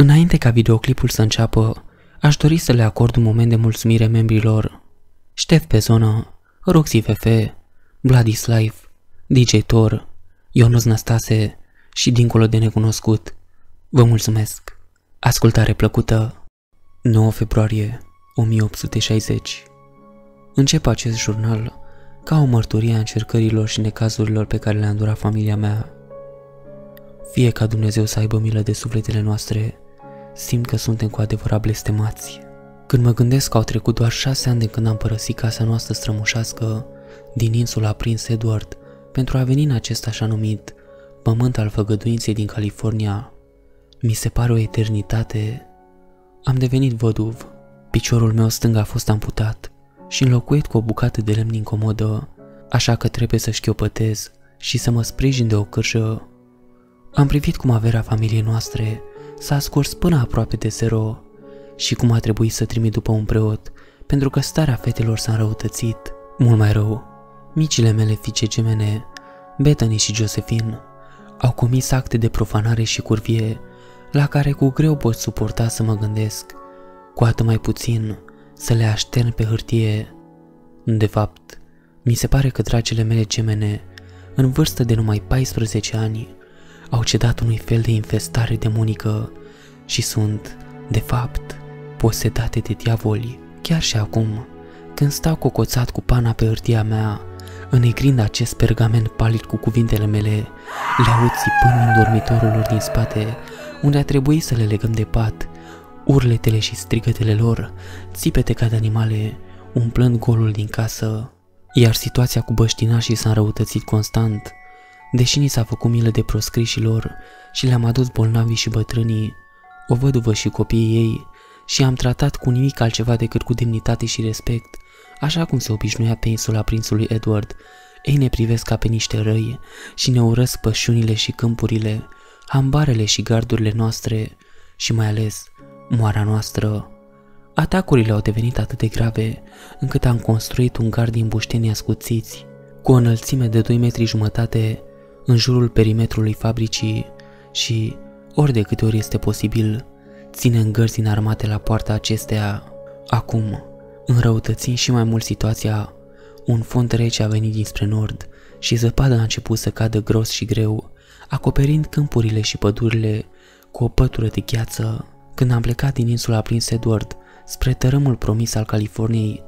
Înainte ca videoclipul să înceapă, aș dori să le acord un moment de mulțumire membrilor. Ștef pe zonă, Roxy FF, Vladislav, DJ Thor, Ionuț Năstase și dincolo de necunoscut. Vă mulțumesc! Ascultare plăcută! 9 februarie 1860 Încep acest jurnal ca o mărturie a încercărilor și necazurilor pe care le-a îndurat familia mea. Fie ca Dumnezeu să aibă milă de sufletele noastre, simt că suntem cu adevărat blestemați. Când mă gândesc că au trecut doar șase ani de când am părăsit casa noastră strămoșească din insula Prince Edward pentru a veni în acest așa numit pământ al făgăduinței din California, mi se pare o eternitate. Am devenit văduv, piciorul meu stâng a fost amputat și înlocuit cu o bucată de lemn incomodă, așa că trebuie să șchiopătez și să mă sprijin de o cârjă. Am privit cum averea familiei noastre s-a scurs până aproape de zero și cum a trebuit să trimit după un preot, pentru că starea fetelor s-a înrăutățit. Mult mai rău, micile mele fiice gemene, Bethany și Josephine, au comis acte de profanare și curvie la care cu greu pot suporta să mă gândesc, cu atât mai puțin să le aștern pe hârtie. De fapt, mi se pare că dragile mele gemene, în vârstă de numai 14 ani, au cedat unui fel de infestare demonică și sunt, de fapt, posedate de diavoli. Chiar și acum, când stau cocoțat cu pana pe hârtia mea, înegrind acest pergament palid cu cuvintele mele, le aud țipând în dormitorul lor din spate, unde a trebuit să le legăm de pat, urletele și strigătele lor, țipete ca de animale, umplând golul din casă, iar situația cu băștinașii s-a înrăutățit constant, deși ni s-a făcut milă de proscrișilor și le-am adus bolnavii și bătrânii, o văduvă și copiii ei, și am tratat cu nimic altceva decât cu demnitate și respect, așa cum se obișnuia pe insula prințului Edward. Ei ne privesc ca pe niște răi și ne urăsc pășunile și câmpurile, hambarele și gardurile noastre și mai ales moara noastră. Atacurile au devenit atât de grave încât am construit un gard din bușteni ascuțiți, cu o înălțime de 2 metri jumătate în jurul perimetrului fabricii și, ori de câte ori este posibil, ținem gărzi înarmate la poarta acesteia. Acum, înrăutățind și mai mult situația, un fond rece a venit dinspre nord și zăpada a început să cadă gros și greu, acoperind câmpurile și pădurile cu o pătură de gheață. Când am plecat din insula Prince Edward spre tărâmul promis al Californiei,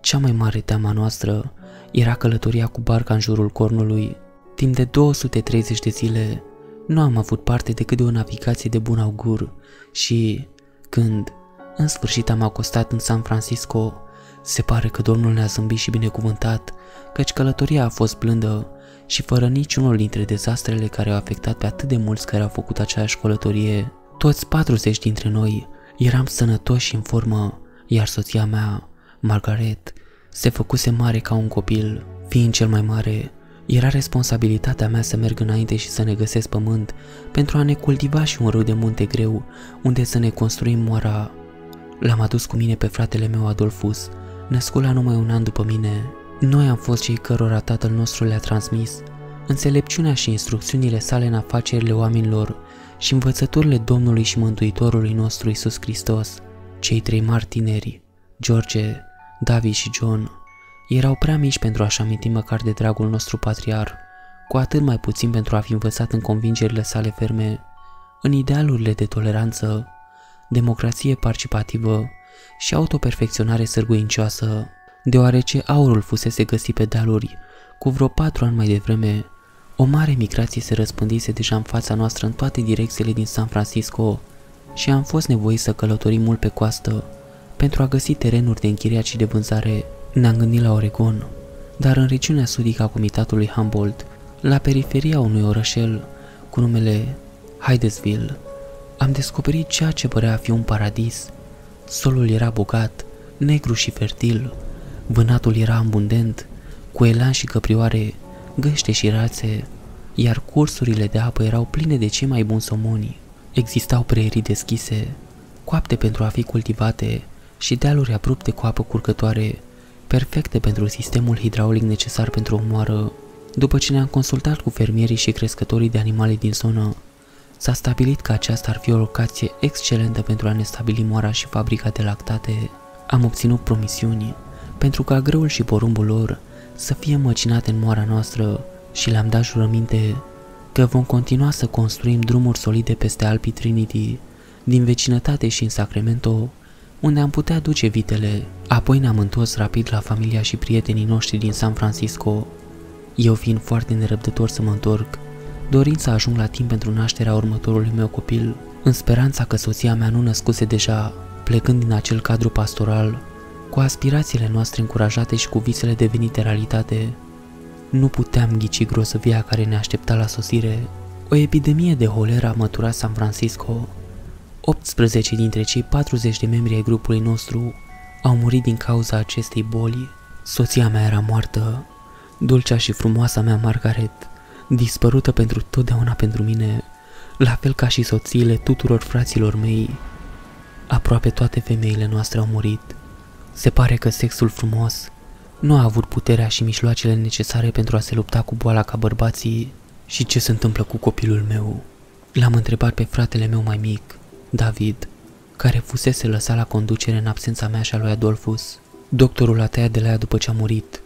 cea mai mare teama noastră era călătoria cu barca în jurul cornului. Timp de 230 de zile nu am avut parte decât de o navigație de bun augur și, când, în sfârșit am acostat în San Francisco, se pare că Domnul ne-a zâmbit și binecuvântat, căci călătoria a fost blândă și fără niciunul dintre dezastrele care au afectat pe atât de mulți care au făcut aceeași călătorie. Toți 40 dintre noi eram sănătoși și în formă, iar soția mea, Margaret, se făcuse mare ca un copil, fiind cel mai mare, era responsabilitatea mea să merg înainte și să ne găsesc pământ pentru a ne cultiva și un râu de munte greu unde să ne construim moara. L-am adus cu mine pe fratele meu Adolfus, născut la numai un an după mine. Noi am fost cei cărora tatăl nostru le-a transmis înțelepciunea și instrucțiunile sale în afacerile oamenilor și învățăturile Domnului și Mântuitorului nostru Isus Hristos. Cei trei mari tineri, George, David și John, erau prea mici pentru a-și aminti măcar de dragul nostru patriar, cu atât mai puțin pentru a fi învățat în convingerile sale ferme, în idealurile de toleranță, democrație participativă și autoperfecționare sârguincioasă, deoarece aurul fusese găsit pe dealuri cu vreo patru ani mai devreme, o mare migrație se răspândise deja în fața noastră în toate direcțiile din San Francisco și am fost nevoiți să călătorim mult pe coastă pentru a găsi terenuri de închiriat și de vânzare ne-am gândit la Oregon, dar în regiunea sudică a comitatului Humboldt, la periferia unui orășel cu numele Hydesville, am descoperit ceea ce părea a fi un paradis. Solul era bogat, negru și fertil, vânatul era abundent, cu elan și căprioare, găște și rațe, iar cursurile de apă erau pline de cei mai buni somoni. Existau prerii deschise, coapte pentru a fi cultivate și dealuri abrupte cu apă curgătoare perfecte pentru sistemul hidraulic necesar pentru o moară. După ce ne-am consultat cu fermierii și crescătorii de animale din zonă, S-a stabilit că aceasta ar fi o locație excelentă pentru a ne stabili moara și fabrica de lactate. Am obținut promisiuni pentru ca grâul și porumbul lor să fie măcinate în moara noastră și le-am dat jurăminte că vom continua să construim drumuri solide peste Alpii Trinity, din vecinătate și în Sacramento, unde am putea duce vitele. Apoi ne-am întors rapid la familia și prietenii noștri din San Francisco. Eu fiind foarte nerăbdător să mă întorc, dorind să ajung la timp pentru nașterea următorului meu copil, în speranța că soția mea nu născuse deja, plecând din acel cadru pastoral, cu aspirațiile noastre încurajate și cu visele devenite realitate, nu puteam ghici grosăvia care ne aștepta la sosire. O epidemie de holera mătura San Francisco. 18 dintre cei 40 de membri ai grupului nostru au murit din cauza acestei boli. Soția mea era moartă, dulcea și frumoasa mea Margaret, dispărută pentru totdeauna pentru mine, la fel ca și soțiile tuturor fraților mei. Aproape toate femeile noastre au murit. Se pare că sexul frumos nu a avut puterea și mijloacele necesare pentru a se lupta cu boala ca bărbații. Și ce se întâmplă cu copilul meu? L-am întrebat pe fratele meu mai mic, David, care fusese lăsat la conducere în absența mea și a lui Adolfus. Doctorul a tăiat de la ea după ce a murit.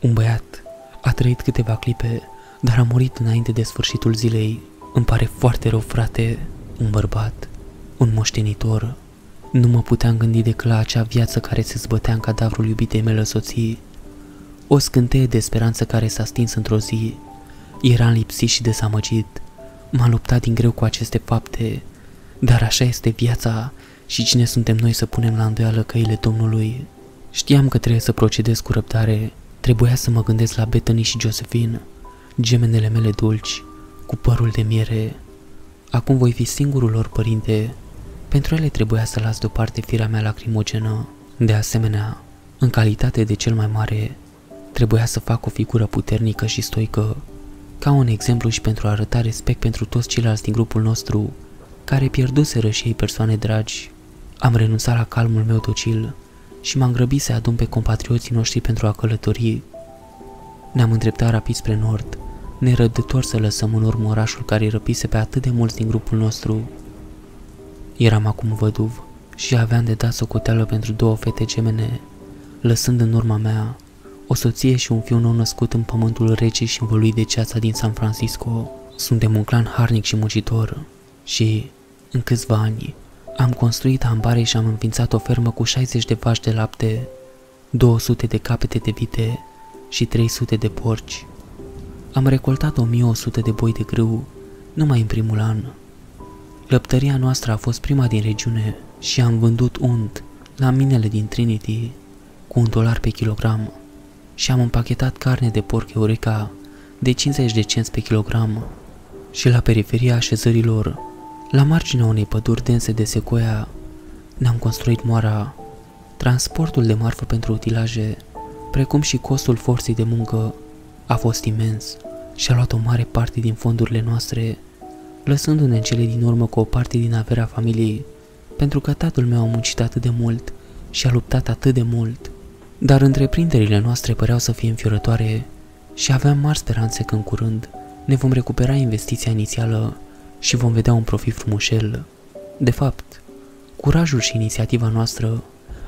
Un băiat a trăit câteva clipe, dar a murit înainte de sfârșitul zilei. Îmi pare foarte rău, frate, un bărbat, un moștenitor. Nu mă puteam gândi decât la acea viață care se zbătea în cadavrul iubitei mele soții. O scânteie de speranță care s-a stins într-o zi. Eram lipsit și dezamăgit. M-am luptat din greu cu aceste fapte, dar așa este viața și cine suntem noi să punem la îndoială căile Domnului. Știam că trebuie să procedez cu răbdare, trebuia să mă gândesc la Bethany și Josephine, gemenele mele dulci, cu părul de miere. Acum voi fi singurul lor părinte. Pentru ele trebuia să las deoparte firea mea lacrimogenă. De asemenea, în calitate de cel mai mare, Trebuia să fac o figură puternică și stoică, ca un exemplu și pentru a arăta respect pentru toți ceilalți din grupul nostru, care pierduseră și ei persoane dragi. Am renunțat la calmul meu docil și m-am grăbit să adun pe compatrioții noștri pentru a călători. Ne-am îndreptat rapid spre nord, nerăbdător să lăsăm în urmă orașul care răpise pe atât de mulți din grupul nostru. Eram acum văduv și aveam de dat socoteală pentru două fete gemene, lăsând în urma mea o soție și un fiu nou născut în pământul rece și învăluit de ceața din San Francisco. Suntem un clan harnic și muncitor și, în câțiva ani, am construit ambare și am înființat o fermă cu 60 de vaci de lapte, 200 de capete de vite și 300 de porci. Am recoltat 1100 de boi de grâu numai în primul an. Lăptăria noastră a fost prima din regiune și am vândut unt la minele din Trinity cu un dolar pe kilogram și am împachetat carne de porc Eureka de 50 de cenți pe kilogram și la periferia așezărilor, la marginea unei păduri dense de secoia, ne-am construit moara. Transportul de marfă pentru utilaje, precum și costul forței de muncă, a fost imens și a luat o mare parte din fondurile noastre, lăsându-ne în cele din urmă cu o parte din averea familiei, pentru că tatăl meu a muncit atât de mult și a luptat atât de mult dar întreprinderile noastre păreau să fie înfiorătoare și aveam mari speranțe că în curând ne vom recupera investiția inițială și vom vedea un profit frumușel. De fapt, curajul și inițiativa noastră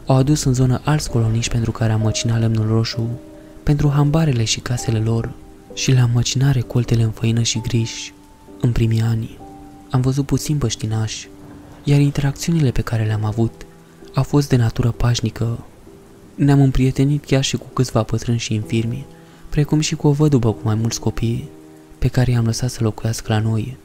au adus în zonă alți coloniști pentru care am măcinat lemnul roșu, pentru hambarele și casele lor și le-am măcinat recoltele în făină și griș. În primii ani am văzut puțin păștinași, iar interacțiunile pe care le-am avut au fost de natură pașnică ne-am împrietenit chiar și cu câțiva pătrâni și infirmi, precum și cu o văduvă cu mai mulți copii, pe care i-am lăsat să locuiască la noi,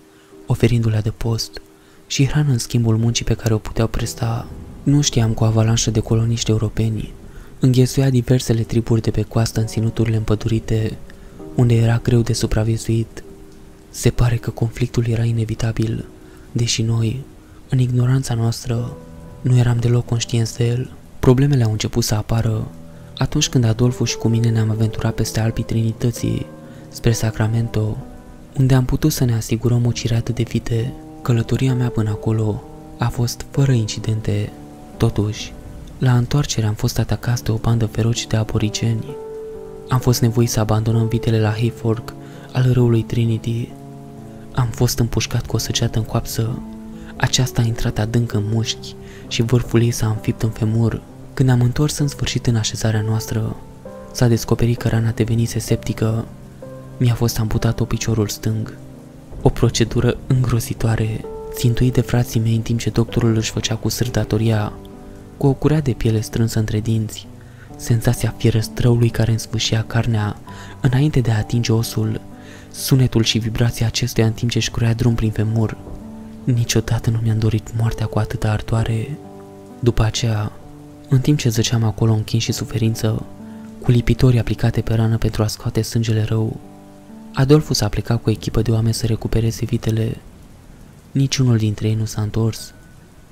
oferindu-le de post și hrană în schimbul muncii pe care o puteau presta. Nu știam cu avalanșă de coloniști europeni. Înghesuia diversele triburi de pe coastă în ținuturile împădurite, unde era greu de supraviețuit. Se pare că conflictul era inevitabil, deși noi, în ignoranța noastră, nu eram deloc conștienți de el. Problemele au început să apară atunci când Adolfo și cu mine ne-am aventurat peste Alpii Trinității spre Sacramento, unde am putut să ne asigurăm o cireată de vite. Călătoria mea până acolo a fost fără incidente. Totuși, la întoarcere am fost atacați de o bandă feroce de aborigeni. Am fost nevoit să abandonăm vitele la Hayfork al râului Trinity. Am fost împușcat cu o săgeată în coapsă. Aceasta a intrat adânc în mușchi și vârful ei s-a înfipt în femur. Când am întors în sfârșit în așezarea noastră, s-a descoperit că rana devenise septică. Mi-a fost amputat o piciorul stâng. O procedură îngrozitoare, țintuit de frații mei în timp ce doctorul își făcea cu sârdatoria, cu o curea de piele strânsă între dinți, senzația fierăstrăului care însfâșia carnea înainte de a atinge osul, sunetul și vibrația acestuia în timp ce își curea drum prin femur. Niciodată nu mi-am dorit moartea cu atâta ardoare. După aceea, în timp ce zăceam acolo închins și suferință, cu lipitori aplicate pe rană pentru a scoate sângele rău, Adolfus a plecat cu o echipă de oameni să recupereze vitele. Niciunul dintre ei nu s-a întors.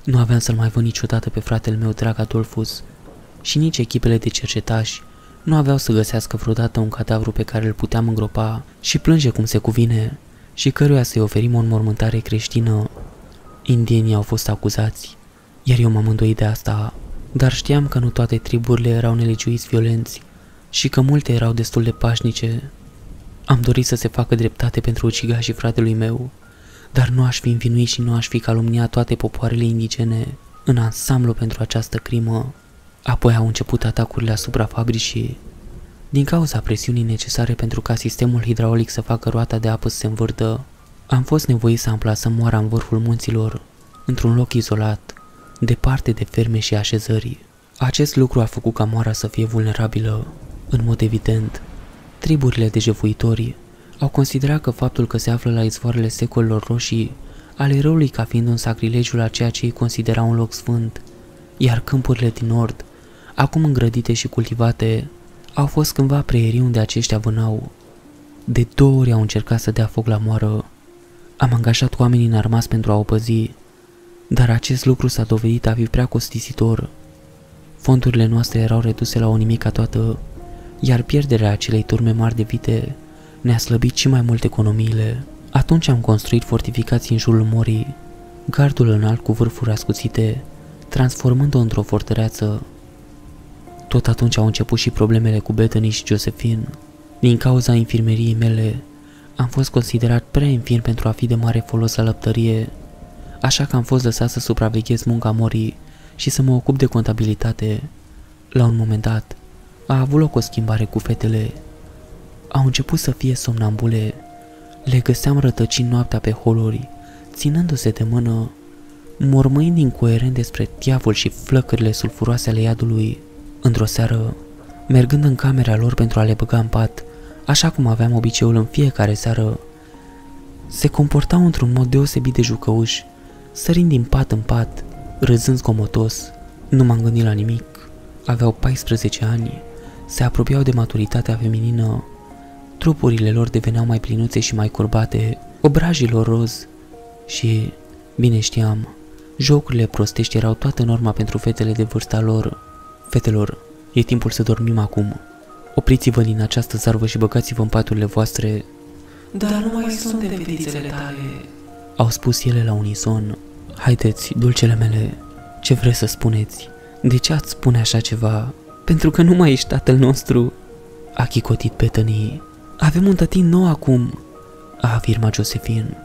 Nu aveam să-l mai văd niciodată pe fratele meu drag Adolfus și nici echipele de cercetași nu aveau să găsească vreodată un cadavru pe care îl puteam îngropa și plânge cum se cuvine și căruia să-i oferim o înmormântare creștină. Indienii au fost acuzați, iar eu m-am îndoit de asta, dar știam că nu toate triburile erau nelegiuiți violenți și că multe erau destul de pașnice. Am dorit să se facă dreptate pentru ucigașii fratelui meu, dar nu aș fi învinuit și nu aș fi calumniat toate popoarele indigene în ansamblu pentru această crimă. Apoi au început atacurile asupra fabricii. Din cauza presiunii necesare pentru ca sistemul hidraulic să facă roata de apă să se învârtă, am fost nevoit să amplasăm moara în vârful munților, într-un loc izolat, departe de ferme și așezări. Acest lucru a făcut ca moara să fie vulnerabilă, în mod evident. Triburile de jefuitori au considerat că faptul că se află la izvoarele secolilor roșii ale răului ca fiind un sacrilegiu la ceea ce ei considerau un loc sfânt, iar câmpurile din nord, acum îngrădite și cultivate, au fost cândva preierii unde aceștia vânau. De două ori au încercat să dea foc la moară. Am angajat oamenii înarmați pentru a o păzi, dar acest lucru s-a dovedit a fi prea costisitor. Fondurile noastre erau reduse la o nimica toată, iar pierderea acelei turme mari de vite ne-a slăbit și mai mult economiile. Atunci am construit fortificații în jurul morii, gardul înalt cu vârfuri ascuțite, transformând-o într-o fortăreață. Tot atunci au început și problemele cu Bethany și Josephine. Din cauza infirmeriei mele, am fost considerat prea infirm pentru a fi de mare folos la lăptărie, așa că am fost lăsat să supraveghez munca morii și să mă ocup de contabilitate. La un moment dat, a avut loc o schimbare cu fetele. Au început să fie somnambule. Le găseam rătăcind noaptea pe holuri, ținându-se de mână, mormâind incoerent despre diavol și flăcările sulfuroase ale iadului. Într-o seară, mergând în camera lor pentru a le băga în pat, așa cum aveam obiceiul în fiecare seară, se comportau într-un mod deosebit de jucăuș, sărind din pat în pat, râzând scomotos. Nu m-am gândit la nimic. Aveau 14 ani, se apropiau de maturitatea feminină, trupurile lor deveneau mai plinuțe și mai curbate, obrajii lor roz și, bine știam, jocurile prostești erau toată norma pentru fetele de vârsta lor. Fetelor, e timpul să dormim acum. Opriți-vă din această zarvă și băgați-vă în paturile voastre. Dar nu mai sunt fetițele tale, au spus ele la unison. Haideți, dulcele mele, ce vreți să spuneți? De ce ați spune așa ceva? Pentru că nu mai ești tatăl nostru, a chicotit Bethany. Avem un tătin nou acum, a afirmat Josephine,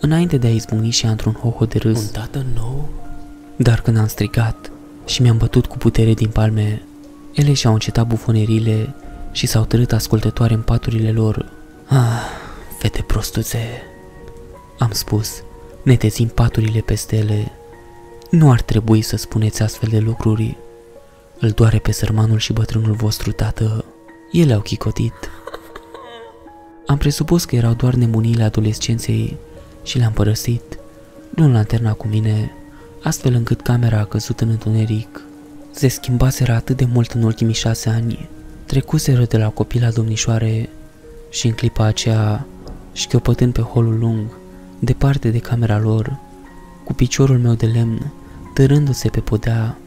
înainte de a izbucni și într-un hoho de râs. Un tată nou? Dar când am strigat și mi-am bătut cu putere din palme, ele și-au încetat bufonerile și s-au târât ascultătoare în paturile lor. Ah, fete prostuțe, am spus, netezind paturile peste ele. Nu ar trebui să spuneți astfel de lucruri. Îl doare pe sărmanul și bătrânul vostru tată. Ele au chicotit. Am presupus că erau doar nemuniile adolescenței și le-am părăsit, luând lanterna cu mine, astfel încât camera a căzut în întuneric. Se schimbaseră atât de mult în ultimii șase ani, trecuseră de la copil la domnișoare și în clipa aceea, șchiopătând pe holul lung, departe de camera lor, cu piciorul meu de lemn, târându-se pe podea,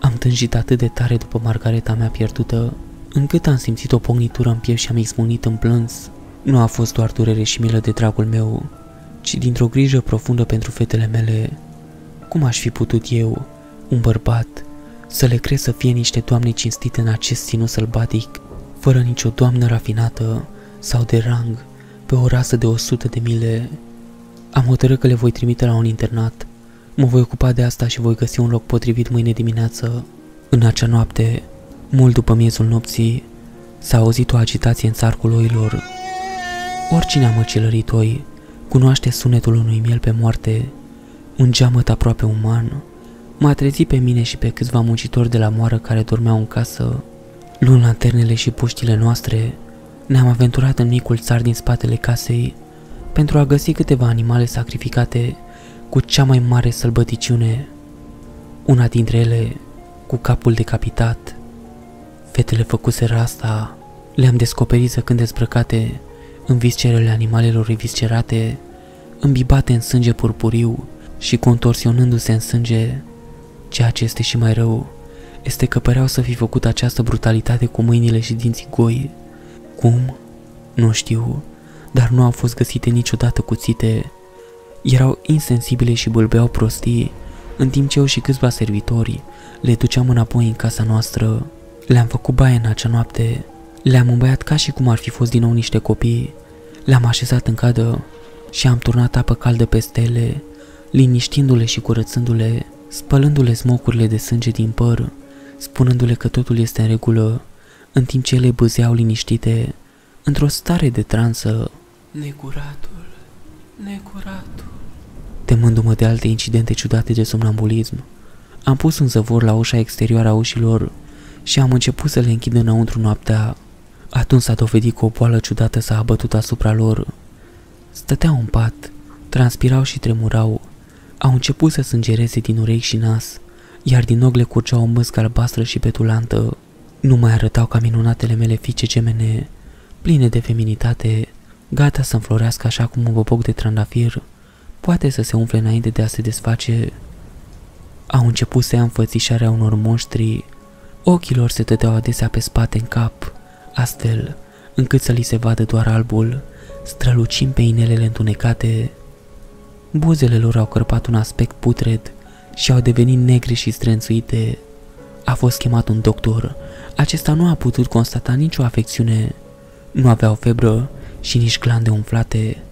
am tânjit atât de tare după margareta mea pierdută, încât am simțit o pognitură în piept și am izmunit în plâns. Nu a fost doar durere și milă de dragul meu, ci dintr-o grijă profundă pentru fetele mele. Cum aș fi putut eu, un bărbat, să le cred să fie niște doamne cinstite în acest sinus sălbatic, fără nicio doamnă rafinată sau de rang, pe o rasă de o sută de mile. Am hotărât că le voi trimite la un internat. Mă voi ocupa de asta și voi găsi un loc potrivit mâine dimineață. În acea noapte, mult după miezul nopții, s-a auzit o agitație în țarcul oilor. Oricine a măcelărit oi, cunoaște sunetul unui miel pe moarte, un geamăt aproape uman. M-a trezit pe mine și pe câțiva muncitori de la moară care dormeau în casă. Luând lanternele și puștile noastre, ne-am aventurat în micul țar din spatele casei pentru a găsi câteva animale sacrificate cu cea mai mare sălbăticiune, una dintre ele cu capul decapitat. Fetele făcuseră asta, le-am descoperit zăcând dezbrăcate în viscerele animalelor viscerate, îmbibate în sânge purpuriu și contorsionându-se în sânge. Ceea ce este și mai rău este că păreau să fi făcut această brutalitate cu mâinile și dinții goi. Cum? Nu știu, dar nu au fost găsite niciodată cuțite. Erau insensibile și bâlbeau prostii, în timp ce eu și câțiva servitori le duceam înapoi în casa noastră. Le-am făcut baie în acea noapte, le-am îmbăiat ca și cum ar fi fost din nou niște copii, le-am așezat în cadă și am turnat apă caldă peste ele, liniștindu-le și curățându-le, spălându-le smocurile de sânge din păr, spunându-le că totul este în regulă, în timp ce ele băzeau liniștite, într-o stare de transă. Necuratul, necuratul. Temându-mă de alte incidente ciudate de somnambulism, am pus un zăvor la ușa exterioară a ușilor și am început să le închid înăuntru noaptea. Atunci s-a dovedit că o boală ciudată s-a abătut asupra lor. Stăteau în pat, transpirau și tremurau. Au început să sângereze din urechi și nas, iar din ochi le curgea o măscă albastră și petulantă. Nu mai arătau ca minunatele mele fiice gemene, pline de feminitate, gata să înflorească așa cum un boboc de trandafir poate să se umfle înainte de a se desface. Au început să ia înfățișarea unor monștri, ochii lor se tăteau adesea pe spate în cap, astfel încât să li se vadă doar albul, strălucind pe inelele întunecate. Buzele lor au cărpat un aspect putred și au devenit negre și strânțuite. A fost chemat un doctor. Acesta nu a putut constata nicio afecțiune. Nu aveau febră și nici glande umflate.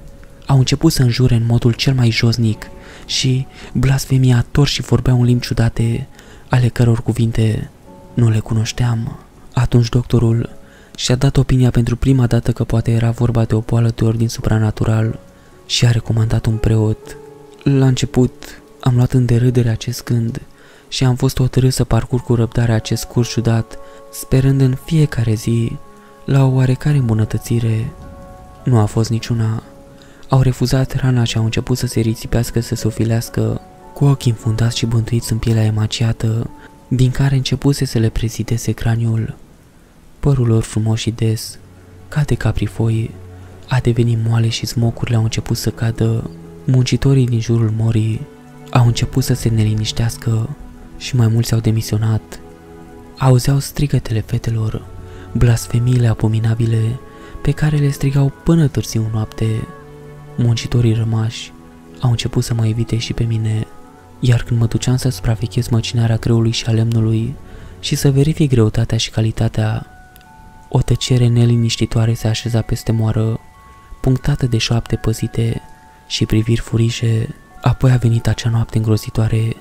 Au început să înjure în modul cel mai josnic și blasfemiator și vorbeau în limbi ciudate, ale căror cuvinte nu le cunoșteam. Atunci doctorul și-a dat opinia pentru prima dată că poate era vorba de o boală de ordin supranatural și a recomandat un preot. La început am luat în derâdere acest gând și am fost hotărât să parcurg cu răbdare acest curs ciudat, sperând în fiecare zi la o oarecare îmbunătățire. Nu a fost niciuna. Au refuzat rana și au început să se risipească, să se ofilească, cu ochii înfundați și bântuiți în pielea emaciată, din care începuse să le prezideze craniul. Părul lor frumos și des, ca de caprifoi, a devenit moale și smocurile au început să cadă. Muncitorii din jurul morii au început să se neliniștească și mai mulți au demisionat. Auzeau strigătele fetelor, blasfemiile abominabile pe care le strigau până târziu noapte. Muncitorii rămași au început să mă evite și pe mine, iar când mă duceam să supraveghez măcinarea greului și a lemnului și să verific greutatea și calitatea, o tăcere neliniștitoare se așeza peste moară, punctată de șoapte păzite și priviri furișe. Apoi a venit acea noapte îngrozitoare,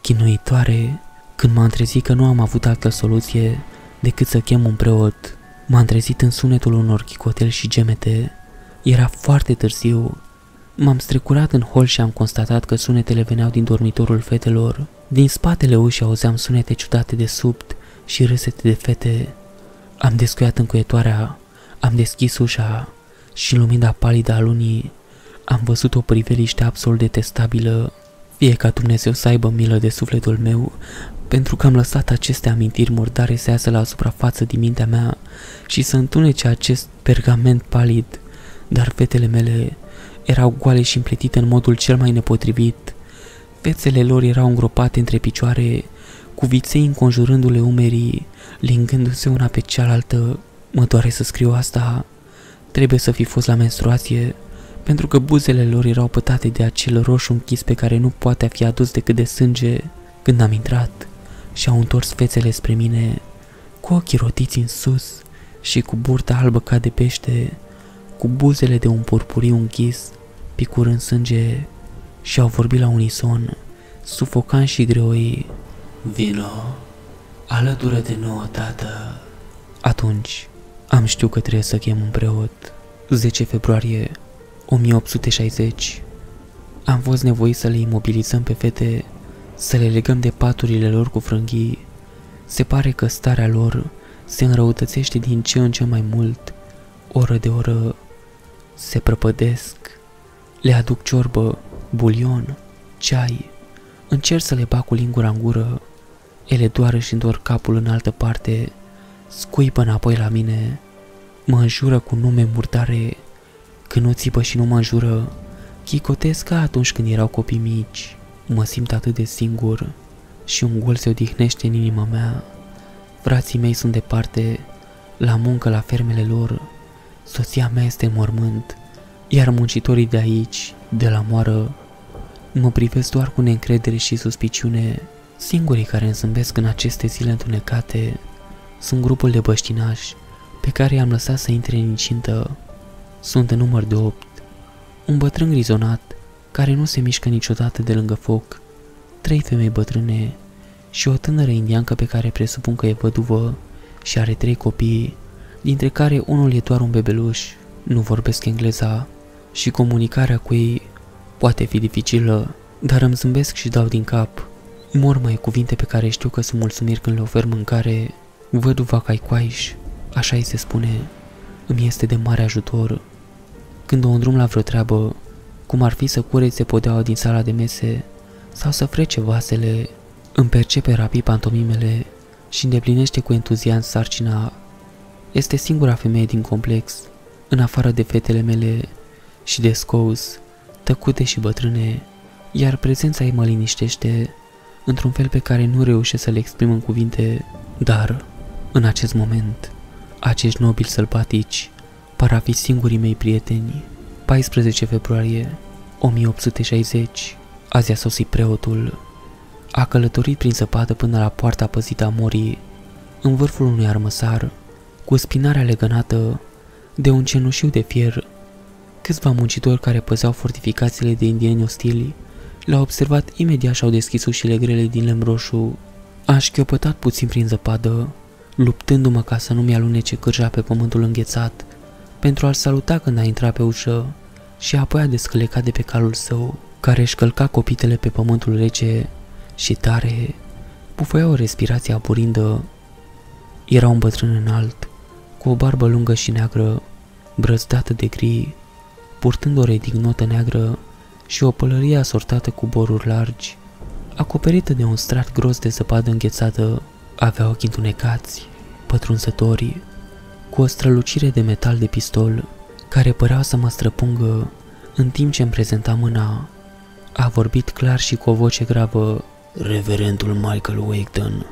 chinuitoare, când m-am trezit că nu am avut altă soluție decât să chem un preot. M-am trezit în sunetul unor chicoteli și gemete. Era foarte târziu. M-am strecurat în hol și am constatat că sunetele veneau din dormitorul fetelor. Din spatele ușii auzeam sunete ciudate de subt și râsete de fete. Am descuiat încuietoarea, am deschis ușa și în lumina palidă a lunii am văzut o priveliște absolut detestabilă. Fie ca Dumnezeu să aibă milă de sufletul meu, pentru că am lăsat aceste amintiri murdare să iasă la suprafață din mintea mea și să întunece acest pergament palid, dar fetele mele erau goale și împletite în modul cel mai nepotrivit. Fețele lor erau îngropate între picioare, cu viței înconjurându-le umerii, lingându-se una pe cealaltă. Mă doare să scriu asta. Trebuie să fi fost la menstruație, pentru că buzele lor erau pătate de acel roșu închis pe care nu poate fi adus decât de sânge. Când am intrat, și-au întors fețele spre mine, cu ochii rotiți în sus și cu burta albă ca de pește, cu buzele de un purpuriu închis. picuri în sânge și au vorbit la unison, sufocant și greoi. Vino, alătură-te nouă, tată. Atunci am știut că trebuie să chem un preot. 10 februarie 1860 Am fost nevoit să le imobilizăm pe fete, să le legăm de paturile lor cu frânghii. Se pare că starea lor se înrăutățește din ce în ce mai mult, oră de oră. Se prăpădesc, le aduc ciorbă, bulion, ceai, încerc să le bag cu lingura în gură, ele doar își întorc capul în altă parte, scuipă înapoi la mine, mă înjură cu nume murdare, când nu țipă și nu mă înjură, chicotesc ca atunci când erau copii mici, mă simt atât de singur și un gol se odihnește în inima mea. Frații mei sunt departe, la muncă la fermele lor, soția mea este în mormânt, iar muncitorii de aici, de la moară, mă privesc doar cu neîncredere și suspiciune. Singurii care îmi zâmbesc în aceste zile întunecate sunt grupul de băștinași pe care i-am lăsat să intre în incintă. Sunt în număr de opt. Un bătrân grizonat, care nu se mișcă niciodată de lângă foc, trei femei bătrâne și o tânără indiancă pe care presupun că e văduvă și are trei copii, dintre care unul e doar un bebeluș, nu vorbesc engleza și comunicarea cu ei poate fi dificilă, dar îmi zâmbesc și dau din cap. Mormăie cuvinte pe care știu că sunt mulțumiri când le ofer mâncare, văduva Caicoaiș, așa îi se spune, îmi este de mare ajutor. Când o îndrum la vreo treabă, cum ar fi să curețe podeaua din sala de mese sau să frece vasele, îmi percepe rapid pantomimele și îndeplinește cu entuziasm sarcina. Este singura femeie din complex, în afară de fetele mele și de scous, tăcute și bătrâne, iar prezența ei mă liniștește într-un fel pe care nu reușesc să le exprim în cuvinte, dar, în acest moment, acești nobili sălbatici par a fi singurii mei prieteni. 14 februarie 1860 Azi a sosit preotul. A călătorit prin zăpadă până la poarta păzită a morii, în vârful unui armăsar, cu spinarea legănată de un cenușiu de fier. Câțiva muncitori care păzeau fortificațiile de indieni ostili l-au observat imediat și au deschis ușile grele din lemn roșu. A șchiopătat puțin prin zăpadă, luptându-mă ca să nu-mi alunece cârja pe pământul înghețat, pentru a-l saluta când a intrat pe ușă și apoi a descălecat de pe calul său, care își călca copitele pe pământul rece și tare, bufăia o respirație aburindă. Era un bătrân înalt, cu o barbă lungă și neagră, brăzdată de gri, purtând o redignotă neagră și o pălărie asortată cu boruri largi, acoperită de un strat gros de zăpadă înghețată, avea ochii întunecați, pătrunzătorii, cu o strălucire de metal de pistol, care părea să mă străpungă în timp ce îmi prezenta mâna. A vorbit clar și cu o voce gravă, Reverendul Michael Waketon,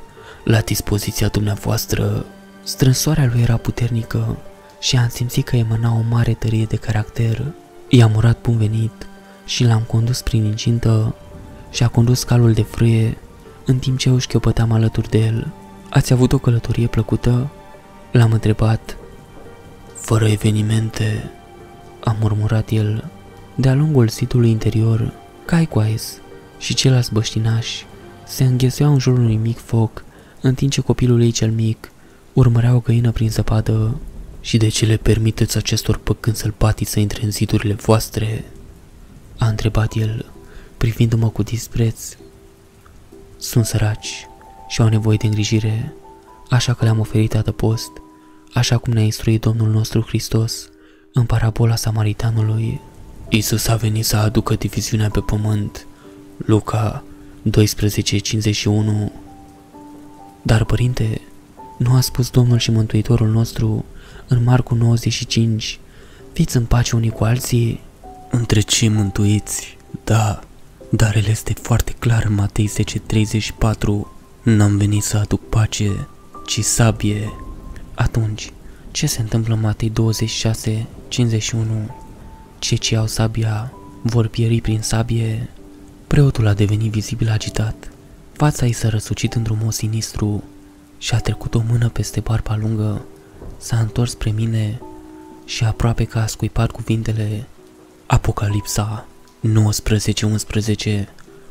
la dispoziția dumneavoastră. Strânsoarea lui era puternică și am simțit că emana o mare tărie de caracter. I-am urat bun venit și l-am condus prin incintă și a condus calul de frâie în timp ce eu șchiopăteam alături de el. Ați avut o călătorie plăcută? L-am întrebat. Fără evenimente, a murmurat el. De-a lungul sitului interior, Caicoais și ceilalți băștinași se înghesuiau în jurul unui mic foc, în timp ce copilul ei cel mic urmărea o găină prin zăpadă. Și de ce le permiteți acestor păcâni sălbatici să intre în zidurile voastre? A întrebat el, privindu-mă cu dispreț. Sunt săraci și au nevoie de îngrijire, așa că le-am oferit adăpost, așa cum ne-a instruit Domnul nostru Hristos în parabola Samaritanului. Isus a venit să aducă diviziunea pe pământ. Luca 12:51 Dar, părinte, nu a spus Domnul și Mântuitorul nostru în Marcu 95, fiți în pace unii cu alții? Între cei mântuiți, da, dar el este foarte clar în Matei 10:34, n-am venit să aduc pace, ci sabie. Atunci, ce se întâmplă în Matei 26, 51? Cei ce au sabia vor pieri prin sabie. Preotul a devenit vizibil agitat. Fața ei s-a răsucit într-un mod sinistru și a trecut o mână peste barba lungă. S-a întors spre mine și aproape că a scuipat cuvintele Apocalipsa 19-11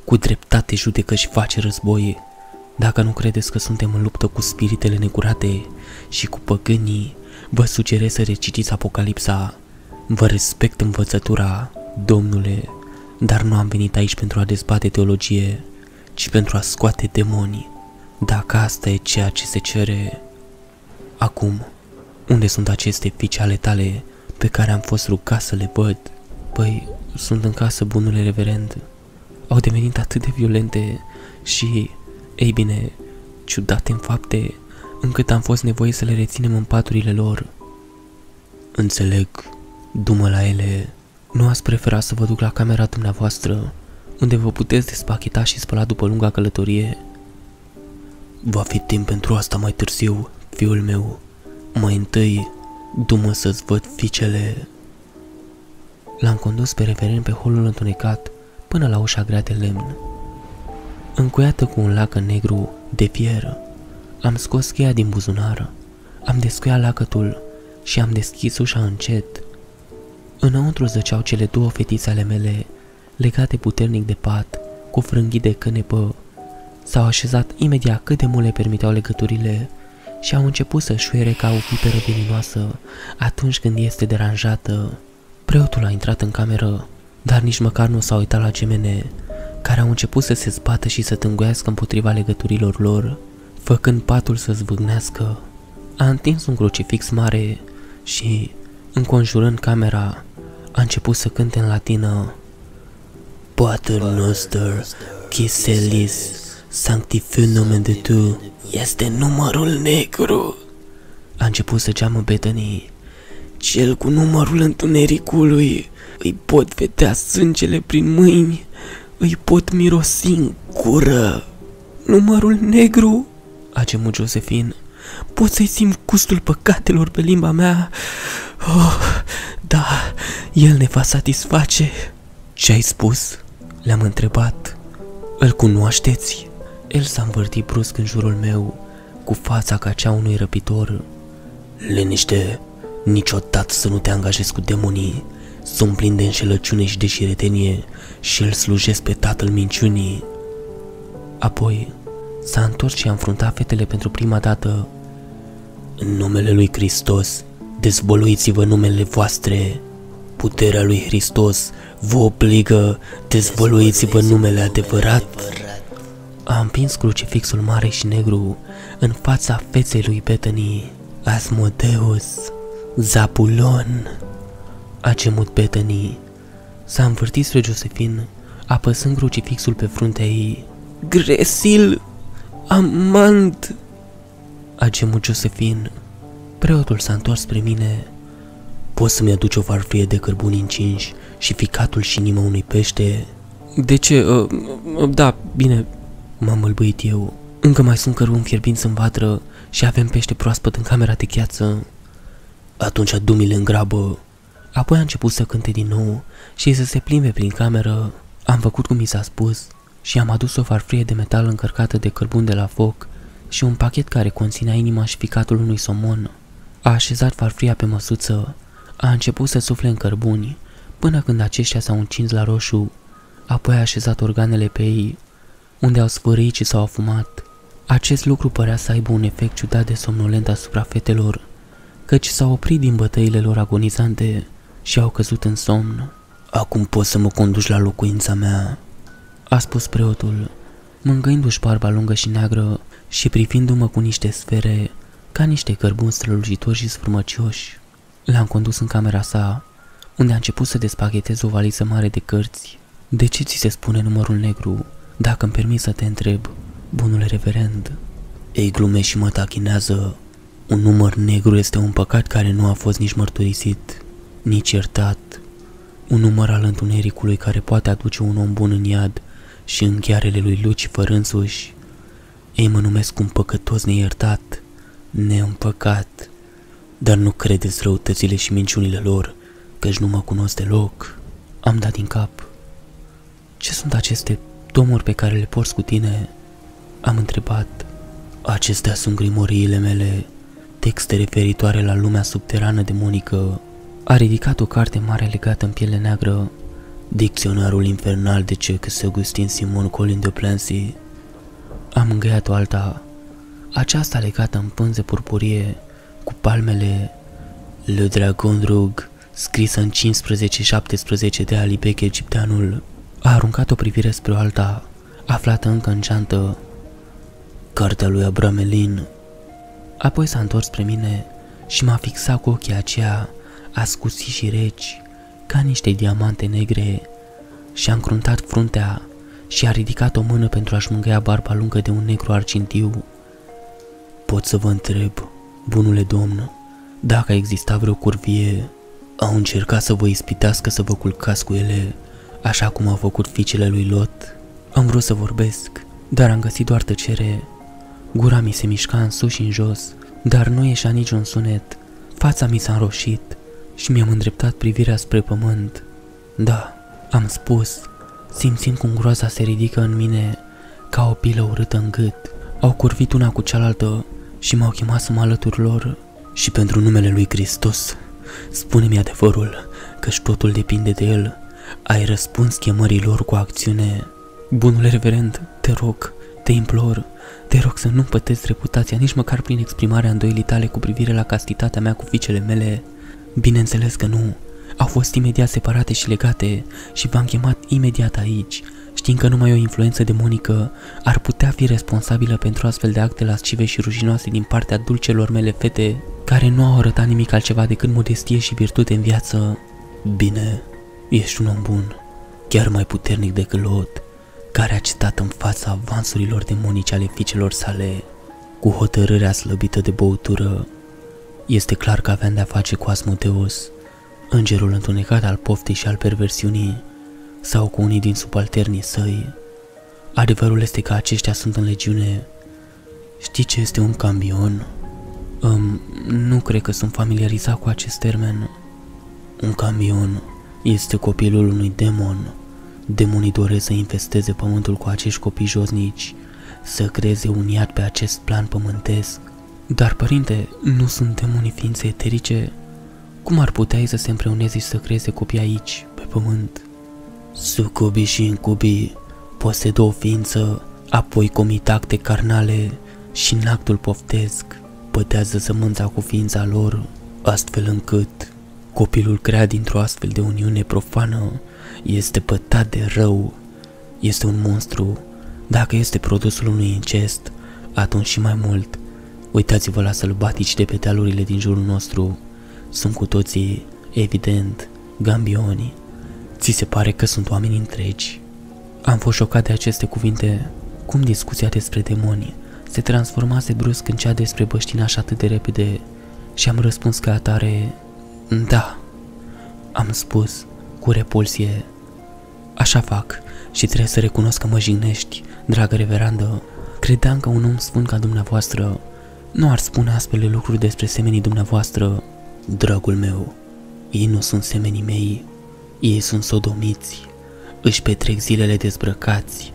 Cu dreptate judecă și face război. Dacă nu credeți că suntem în luptă cu spiritele necurate și cu păgânii, vă sugerez să recitiți Apocalipsa. Vă respect învățătura, domnule, dar nu am venit aici pentru a dezbate teologie, ci pentru a scoate demonii. Dacă asta e ceea ce se cere, acum, unde sunt aceste fiice ale tale pe care am fost rugat să le văd? Păi, sunt în casă, bunule reverend. Au devenit atât de violente și, ei bine, ciudate în fapte, încât am fost nevoie să le reținem în paturile lor. Înțeleg, dumă la ele, nu ați preferat să vă duc la camera dumneavoastră, unde vă puteți despacheta și spăla după lunga călătorie. Va fi timp pentru asta mai târziu, fiul meu. Mai întâi, dumă să-ți văd fiicele. L-am condus pe reverend pe holul întunecat până la ușa grea de lemn. Încuiată cu un lacăt negru de fier, am scos cheia din buzunar, am descuiat lacătul și am deschis ușa încet. Înăuntru zăceau cele două fetițe ale mele, legate puternic de pat, cu frânghii de cânepă. S-au așezat imediat cât de mult le permiteau legăturile și au început să șuiere ca o piperă veninoasă atunci când este deranjată. Preotul a intrat în cameră, dar nici măcar nu s-a uitat la gemene, care au început să se zbată și să tânguiască împotriva legăturilor lor, făcând patul să zvâgnească. A întins un crucifix mare și, înconjurând camera, a început să cânte în latină Pater noster, qui celis, sanctific nomen de tu, este numărul negru. A început să geamă betănii. Cel cu numărul întunericului, îi pot vedea sângele prin mâini, îi pot mirosi în cură. Numărul negru, a gemut Josefin. Pot să-i simt gustul păcatelor pe limba mea. Oh, da, el ne va satisface. Ce ai spus? Le-am întrebat. Îl cunoașteți? El s-a învârtit brusc în jurul meu, cu fața ca cea unui răpitor. Liniște, niciodată să nu te angajezi cu demonii. Sunt plin de înșelăciune și de șiretenie și îl slujesc pe tatăl minciunii. Apoi s-a întors și a înfruntat fetele pentru prima dată. În numele lui Hristos, dezvoluiți-vă numele voastre. Puterea lui Hristos vă obligă, dezvoluiți-vă numele adevărat. A împins crucifixul mare și negru în fața feței lui Bethany. Asmodeus, Zapulon, a gemut Bethany. S-a învârtit spre Josephine, apăsând crucifixul pe fruntea ei. Gresil, amant, a gemut Josephine. Preotul s-a întors spre mine. Poți să-mi aduci o farfurie de cărbuni încinși și ficatul și inima unui pește? De ce? Uh, uh, da, bine, m-am mălbăit eu. Încă mai sunt cărbuni fierbinți în vatră și avem pește proaspăt în camera de gheață. Atunci adu-mi-le în grabă. Apoi a început să cânte din nou și să se plimbe prin cameră. Am făcut cum mi s-a spus și am adus o farfurie de metal încărcată de cărbun de la foc și un pachet care conținea inima și ficatul unui somon. A așezat farfuria pe măsuță, a început să sufle în cărbuni, până când aceștia s-au încins la roșu, apoi a așezat organele pe ei, unde au sfârâit și s-au afumat. Acest lucru părea să aibă un efect ciudat de somnolent asupra fetelor, căci s-au oprit din bătăile lor agonizante și au căzut în somn. Acum poți să mă conduci la locuința mea, a spus preotul, mângâindu-și barba lungă și neagră și privindu-mă cu niște sfere, ca niște cărbuni strălucitori și sfârmăcioși. L-am condus în camera sa, unde a început să despacheteze o valiză mare de cărți. De ce ți se spune numărul negru, dacă îmi permis să te întreb, bunule reverend? Ei glume și mă tachinează. Un număr negru este un păcat care nu a fost nici mărturisit, nici iertat. Un număr al întunericului care poate aduce un om bun în iad și în ghearele lui Lucifer însuși. Ei mă numesc un păcătos neiertat, neîmpăcat, dar nu credeți răutățile și minciunile lor, căci nu mă cunosc deloc. Am dat din cap. Ce sunt aceste domuri pe care le porți cu tine? Am întrebat. Acestea sunt grimoriile mele, texte referitoare la lumea subterană demonică. A ridicat o carte mare legată în piele neagră, Dicționarul infernal de Cecus Augustin Simon Colin de Plancy. Am îngăiat-o alta, aceasta legată în pânze purpurie, cu palmele Le Dragon Rug, scrisă în 15-17 de Alibec egipteanul, a aruncat o privire spre o alta, aflată încă în geantă, cartea lui Abramelin. Apoi s-a întors spre mine și m-a fixat cu ochii aceia ascuți și reci, ca niște diamante negre, și a încruntat fruntea și a ridicat o mână pentru a-și mângâia barba lungă de un negru argintiu. Pot să vă întreb, bunule domn, dacă a existat vreo curvie, au încercat să vă ispitească să vă culcați cu ele, așa cum au făcut fiicele lui Lot. Am vrut să vorbesc, dar am găsit doar tăcere. Gura mi se mișca în sus și în jos, dar nu ieșea niciun sunet. Fața mi s-a înroșit și mi-am îndreptat privirea spre pământ. Da, am spus, simțind cum groaza se ridică în mine ca o pilă urâtă în gât. Au curvit una cu cealaltă și m-au chemat să mă alătur lor. Și pentru numele lui Hristos, spune-mi adevărul, căci totul depinde de el. Ai răspuns chemării lor cu acțiune. Bunule reverend, te rog, te implor, te rog să nu pătezi reputația nici măcar prin exprimarea îndoielii tale cu privire la castitatea mea cu fiicele mele. Bineînțeles că nu. Au fost imediat separate și legate și v-am chemat imediat aici, știind că numai o influență demonică ar putea fi responsabilă pentru astfel de acte lascive și rușinoase din partea dulcelor mele fete, care nu au arătat nimic altceva decât modestie și virtute în viață. Bine, ești un om bun, chiar mai puternic decât Lot, care a citat în fața avansurilor demonice ale fiicelor sale, cu hotărârea slăbită de băutură. Este clar că aveam de-a face cu Asmodeus, îngerul întunecat al poftei și al perversiunii, sau cu unii din subalternii săi. Adevărul este că aceștia sunt în legiune. Știi ce este un cambion? Um, nu cred că sunt familiarizat cu acest termen. Un cambion este copilul unui demon. Demonii doresc să infesteze pământul cu acești copii josnici, să creeze un iad pe acest plan pământesc. Dar, părinte, nu sunt demonii ființe eterice? Cum ar putea ei să se împreuneze și să creeze copii aici, pe pământ? Sucubii și incubii posedă o ființă, apoi comit acte carnale și în actul poftesc pătează sămânța cu ființa lor, astfel încât copilul creat dintr-o astfel de uniune profană este pătat de rău, este un monstru. Dacă este produsul unui incest, atunci și mai mult. Uitați-vă la sălbatici de pe dealurile din jurul nostru. Sunt cu toții, evident, gambioni. Ți se pare că sunt oameni întregi? Am fost șocat de aceste cuvinte. Cum discuția despre demoni se transformase brusc în cea despre băștinaș atât de repede și am răspuns ca atare, da. Am spus, cu repulsie, așa fac și trebuie să recunosc că mă jignești, dragă reverandă. Credeam că un om sfânt ca dumneavoastră nu ar spune astfel de lucruri despre semenii dumneavoastră. Dragul meu, ei nu sunt semenii mei, ei sunt sodomiți, își petrec zilele dezbrăcați,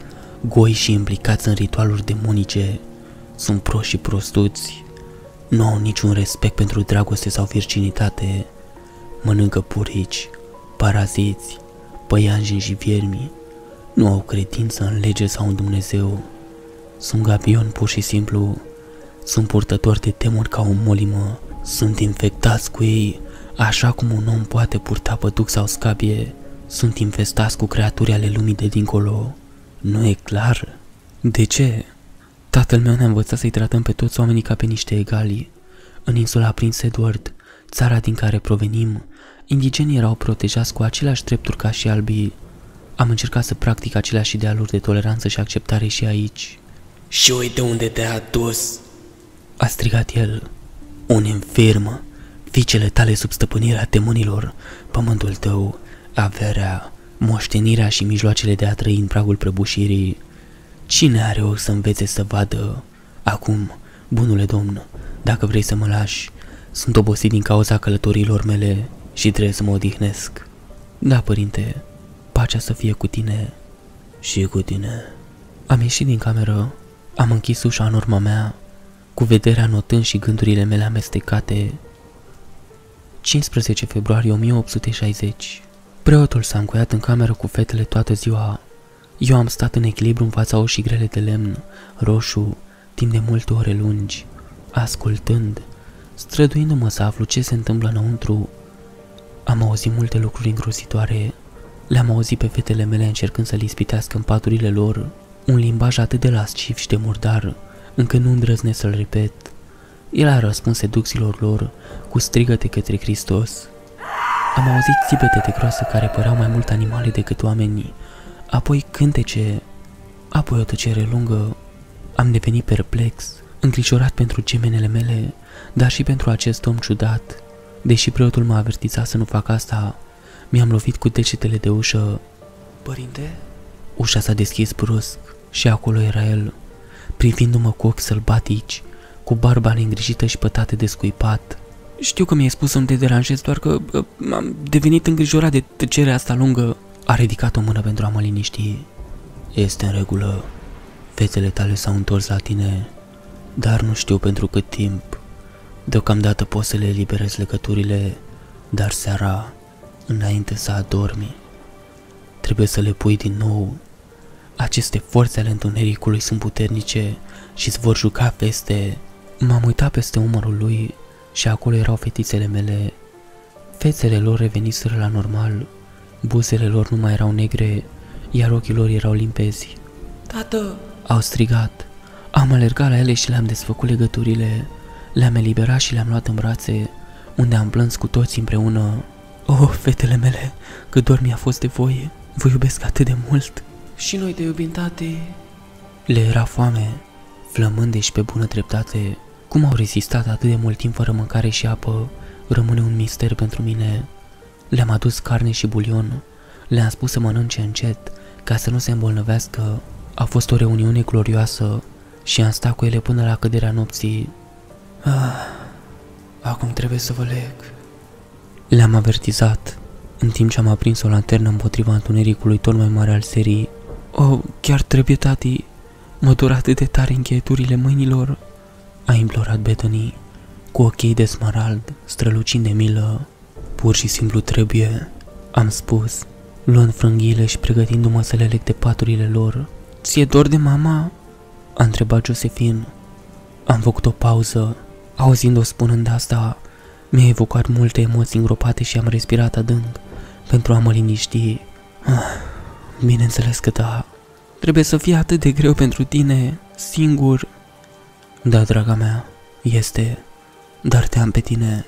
goi și implicați în ritualuri demonice, sunt proști și prostuți, nu au niciun respect pentru dragoste sau virginitate, mănâncă purici, paraziți, păianjeni și viermi, nu au credință în lege sau în Dumnezeu, sunt gabioni pur și simplu, sunt purtători de temuri ca o molimă, sunt infectați cu ei Așa cum un om poate purta păduc sau scabie, sunt infestați cu creaturi ale lumii de dincolo. Nu e clar? De ce? Tatăl meu ne-a învățat să-i tratăm pe toți oamenii ca pe niște egali. În insula Prince Edward, țara din care provenim, indigenii erau protejați cu aceleași drepturi ca și albii. Am încercat să practic aceleași idealuri de toleranță și acceptare și aici. Și uite unde te-a dus! A strigat el. Un infirm Fiicele tale sub stăpânirea demonilor, pământul tău, averea, moștenirea și mijloacele de a trăi în pragul prăbușirii. Cine are o să învețe să vadă? Acum, bunule domn, dacă vrei să mă lași, sunt obosit din cauza călătorilor mele și trebuie să mă odihnesc. Da, părinte, pacea să fie cu tine și cu tine. Am ieșit din cameră, am închis ușa în urma mea, cu vederea notând și gândurile mele amestecate 15 februarie 1860 Preotul s-a încuiat în cameră cu fetele toată ziua. Eu am stat în echilibru în fața ușii grele de lemn, roșu, timp de multe ore lungi, ascultând, străduindu-mă să aflu ce se întâmplă înăuntru. Am auzit multe lucruri îngrozitoare. Le-am auzit pe fetele mele încercând să le ispitească în paturile lor, un limbaj atât de lasciv și de murdar, încât nu îndrăznesc să-l repet. El a răspuns seducțiilor lor cu strigăte către Hristos. Am auzit țipete de groasă care păreau mai mult animale decât oamenii, apoi cântece, apoi o tăcere lungă. Am devenit perplex, îngrijorat pentru gemenele mele, dar și pentru acest om ciudat. Deși preotul m-a avertizat să nu fac asta, mi-am lovit cu degetele de ușă. Părinte? Ușa s-a deschis brusc și acolo era el, privindu-mă cu ochi sălbatici, cu barba neîngrijită și pătate de scuipat. Știu că mi-ai spus să nu te deranjez, doar că uh, am devenit îngrijorat de tăcerea asta lungă. A ridicat o mână pentru a mă liniști. Este în regulă. Fețele tale s-au întors la tine, dar nu știu pentru cât timp. Deocamdată poți să le eliberezi legăturile, dar seara, înainte să adormi, trebuie să le pui din nou. Aceste forțe ale întunericului sunt puternice și îți vor juca peste. M-am uitat peste umărul lui și acolo erau fetițele mele. Fețele lor reveniseră la normal, buzele lor nu mai erau negre, iar ochii lor erau limpezi. Tată! Au strigat. Am alergat la ele și le-am desfăcut legăturile, le-am eliberat și le-am luat în brațe, unde am plâns cu toți împreună. Oh, fetele mele, cât dor mi-a fost de voi, vă iubesc atât de mult. Și noi te iubim, tate. Le era foame, flămânde și pe bună dreptate, cum au rezistat atât de mult timp fără mâncare și apă, rămâne un mister pentru mine. Le-am adus carne și bulion, le-am spus să mănânce încet, ca să nu se îmbolnăvească. A fost o reuniune glorioasă și am stat cu ele până la căderea nopții. Ah, acum trebuie să vă leg. Le-am avertizat, în timp ce am aprins o lanternă împotriva întunericului tot mai mare al serii. Oh, chiar trebuie, tati, mă dor atât de tare încheieturile mâinilor a implorat Bethany, cu ochii de smarald, strălucind de milă. Pur și simplu trebuie, am spus, luând frânghiile și pregătindu-mă să le leg de paturile lor. Ție dor de mama? A întrebat Josephine. Am făcut o pauză. Auzind-o spunând asta, mi-a evocat multe emoții îngropate și am respirat adânc pentru a mă liniști. Ah, bineînțeles că da. Trebuie să fie atât de greu pentru tine, singur, da, draga mea, este, dar te am pe tine.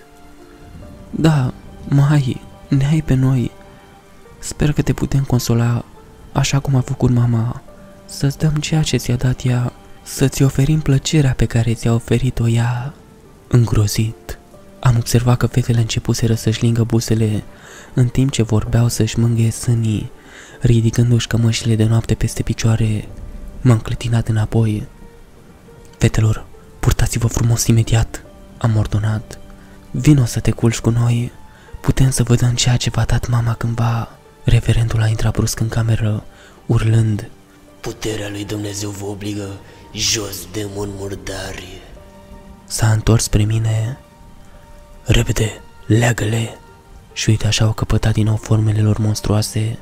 Da, mai, ne ai pe noi. Sper că te putem consola așa cum a făcut mama, să-ți dăm ceea ce ți-a dat ea, să-ți oferim plăcerea pe care ți-a oferit-o ea. Îngrozit, am observat că fetele începuseră să-și lingă busele, în timp ce vorbeau să-și mângâie sânii, ridicându-și cămășile de noapte peste picioare. M-am clătinat înapoi. Fetelor, Purtați-vă frumos imediat, am ordonat. Vino să te culci cu noi. Putem să vă ceea ce v-a dat mama cândva. Reverendul a intrat brusc în cameră, urlând. Puterea lui Dumnezeu vă obligă jos demon murdari. S-a întors spre mine. Repede, leagă-le! Și uite așa au căpătat din nou formele lor monstruoase,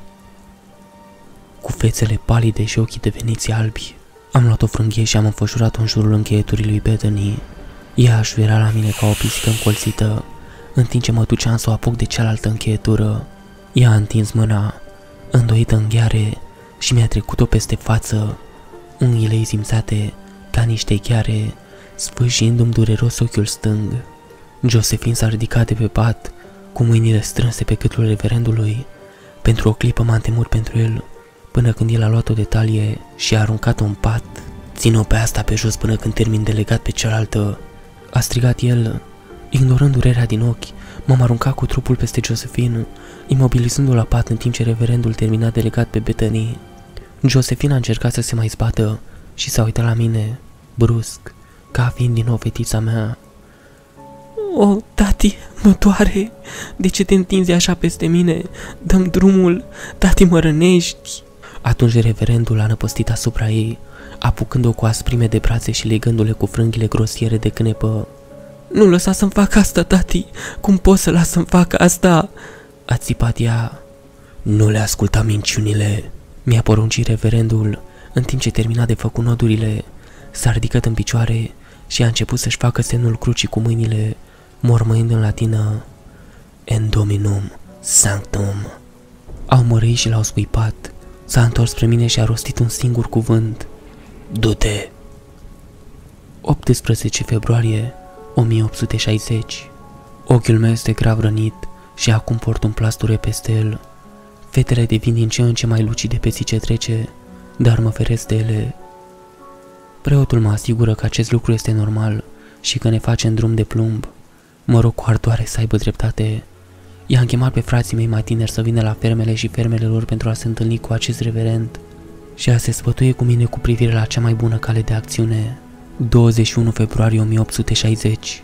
cu fețele palide și ochii deveniți albi. Am luat o frânghie și am înfășurat-o în jurul încheieturii lui Bethany. Ea aș era la mine ca o pisică încolțită, în timp ce mă duceam să o apuc de cealaltă încheietură. Ea a întins mâna, îndoită în gheare, și mi-a trecut-o peste față, unghiile ei simțate ca niște gheare, sfârșindu-mi dureros ochiul stâng. Josephine s-a ridicat de pe pat, cu mâinile strânse pe câtul reverendului. Pentru o clipă m-am temut pentru el, până când el a luat o detalie și a aruncat-o în pat. Țin-o pe asta pe jos până când termin de legat pe cealaltă. A strigat el, ignorând durerea din ochi, m-am aruncat cu trupul peste Josephine, imobilizându-o la pat în timp ce reverendul termina de legat pe Bethany. Josephine a încercat să se mai zbată și s-a uitat la mine, brusc, ca fiind din nou fetița mea. O, oh, tati, mă doare! De ce te întinzi așa peste mine? Dăm drumul! Tati, mă rănești! Atunci reverendul a năpăstit asupra ei, apucând-o cu asprime de brațe și legându-le cu frânghile grosiere de cânepă. Nu lăsa să-mi fac asta, tati! Cum poți să las să-mi fac asta? A țipat ea. Nu le asculta minciunile. Mi-a poruncit reverendul, în timp ce termina de făcut nodurile, s-a ridicat în picioare și a început să-și facă semnul crucii cu mâinile, mormăind în latină En dominum sanctum. Au mărâit și l-au scuipat. S-a întors spre mine și a rostit un singur cuvânt. Du-te! 18 februarie 1860 Ochiul meu este grav rănit și acum port un plasture peste el. Fetele devin din ce în ce mai lucide pe zi ce trece, dar mă feresc de ele. Preotul mă asigură că acest lucru este normal și că ne face în drum de plumb. Mă rog cu ardoare să aibă dreptate. I-am chemat pe frații mei mai tineri să vină la fermele și fermele lor pentru a se întâlni cu acest reverend și a se sfătuie cu mine cu privire la cea mai bună cale de acțiune. 21 februarie 1860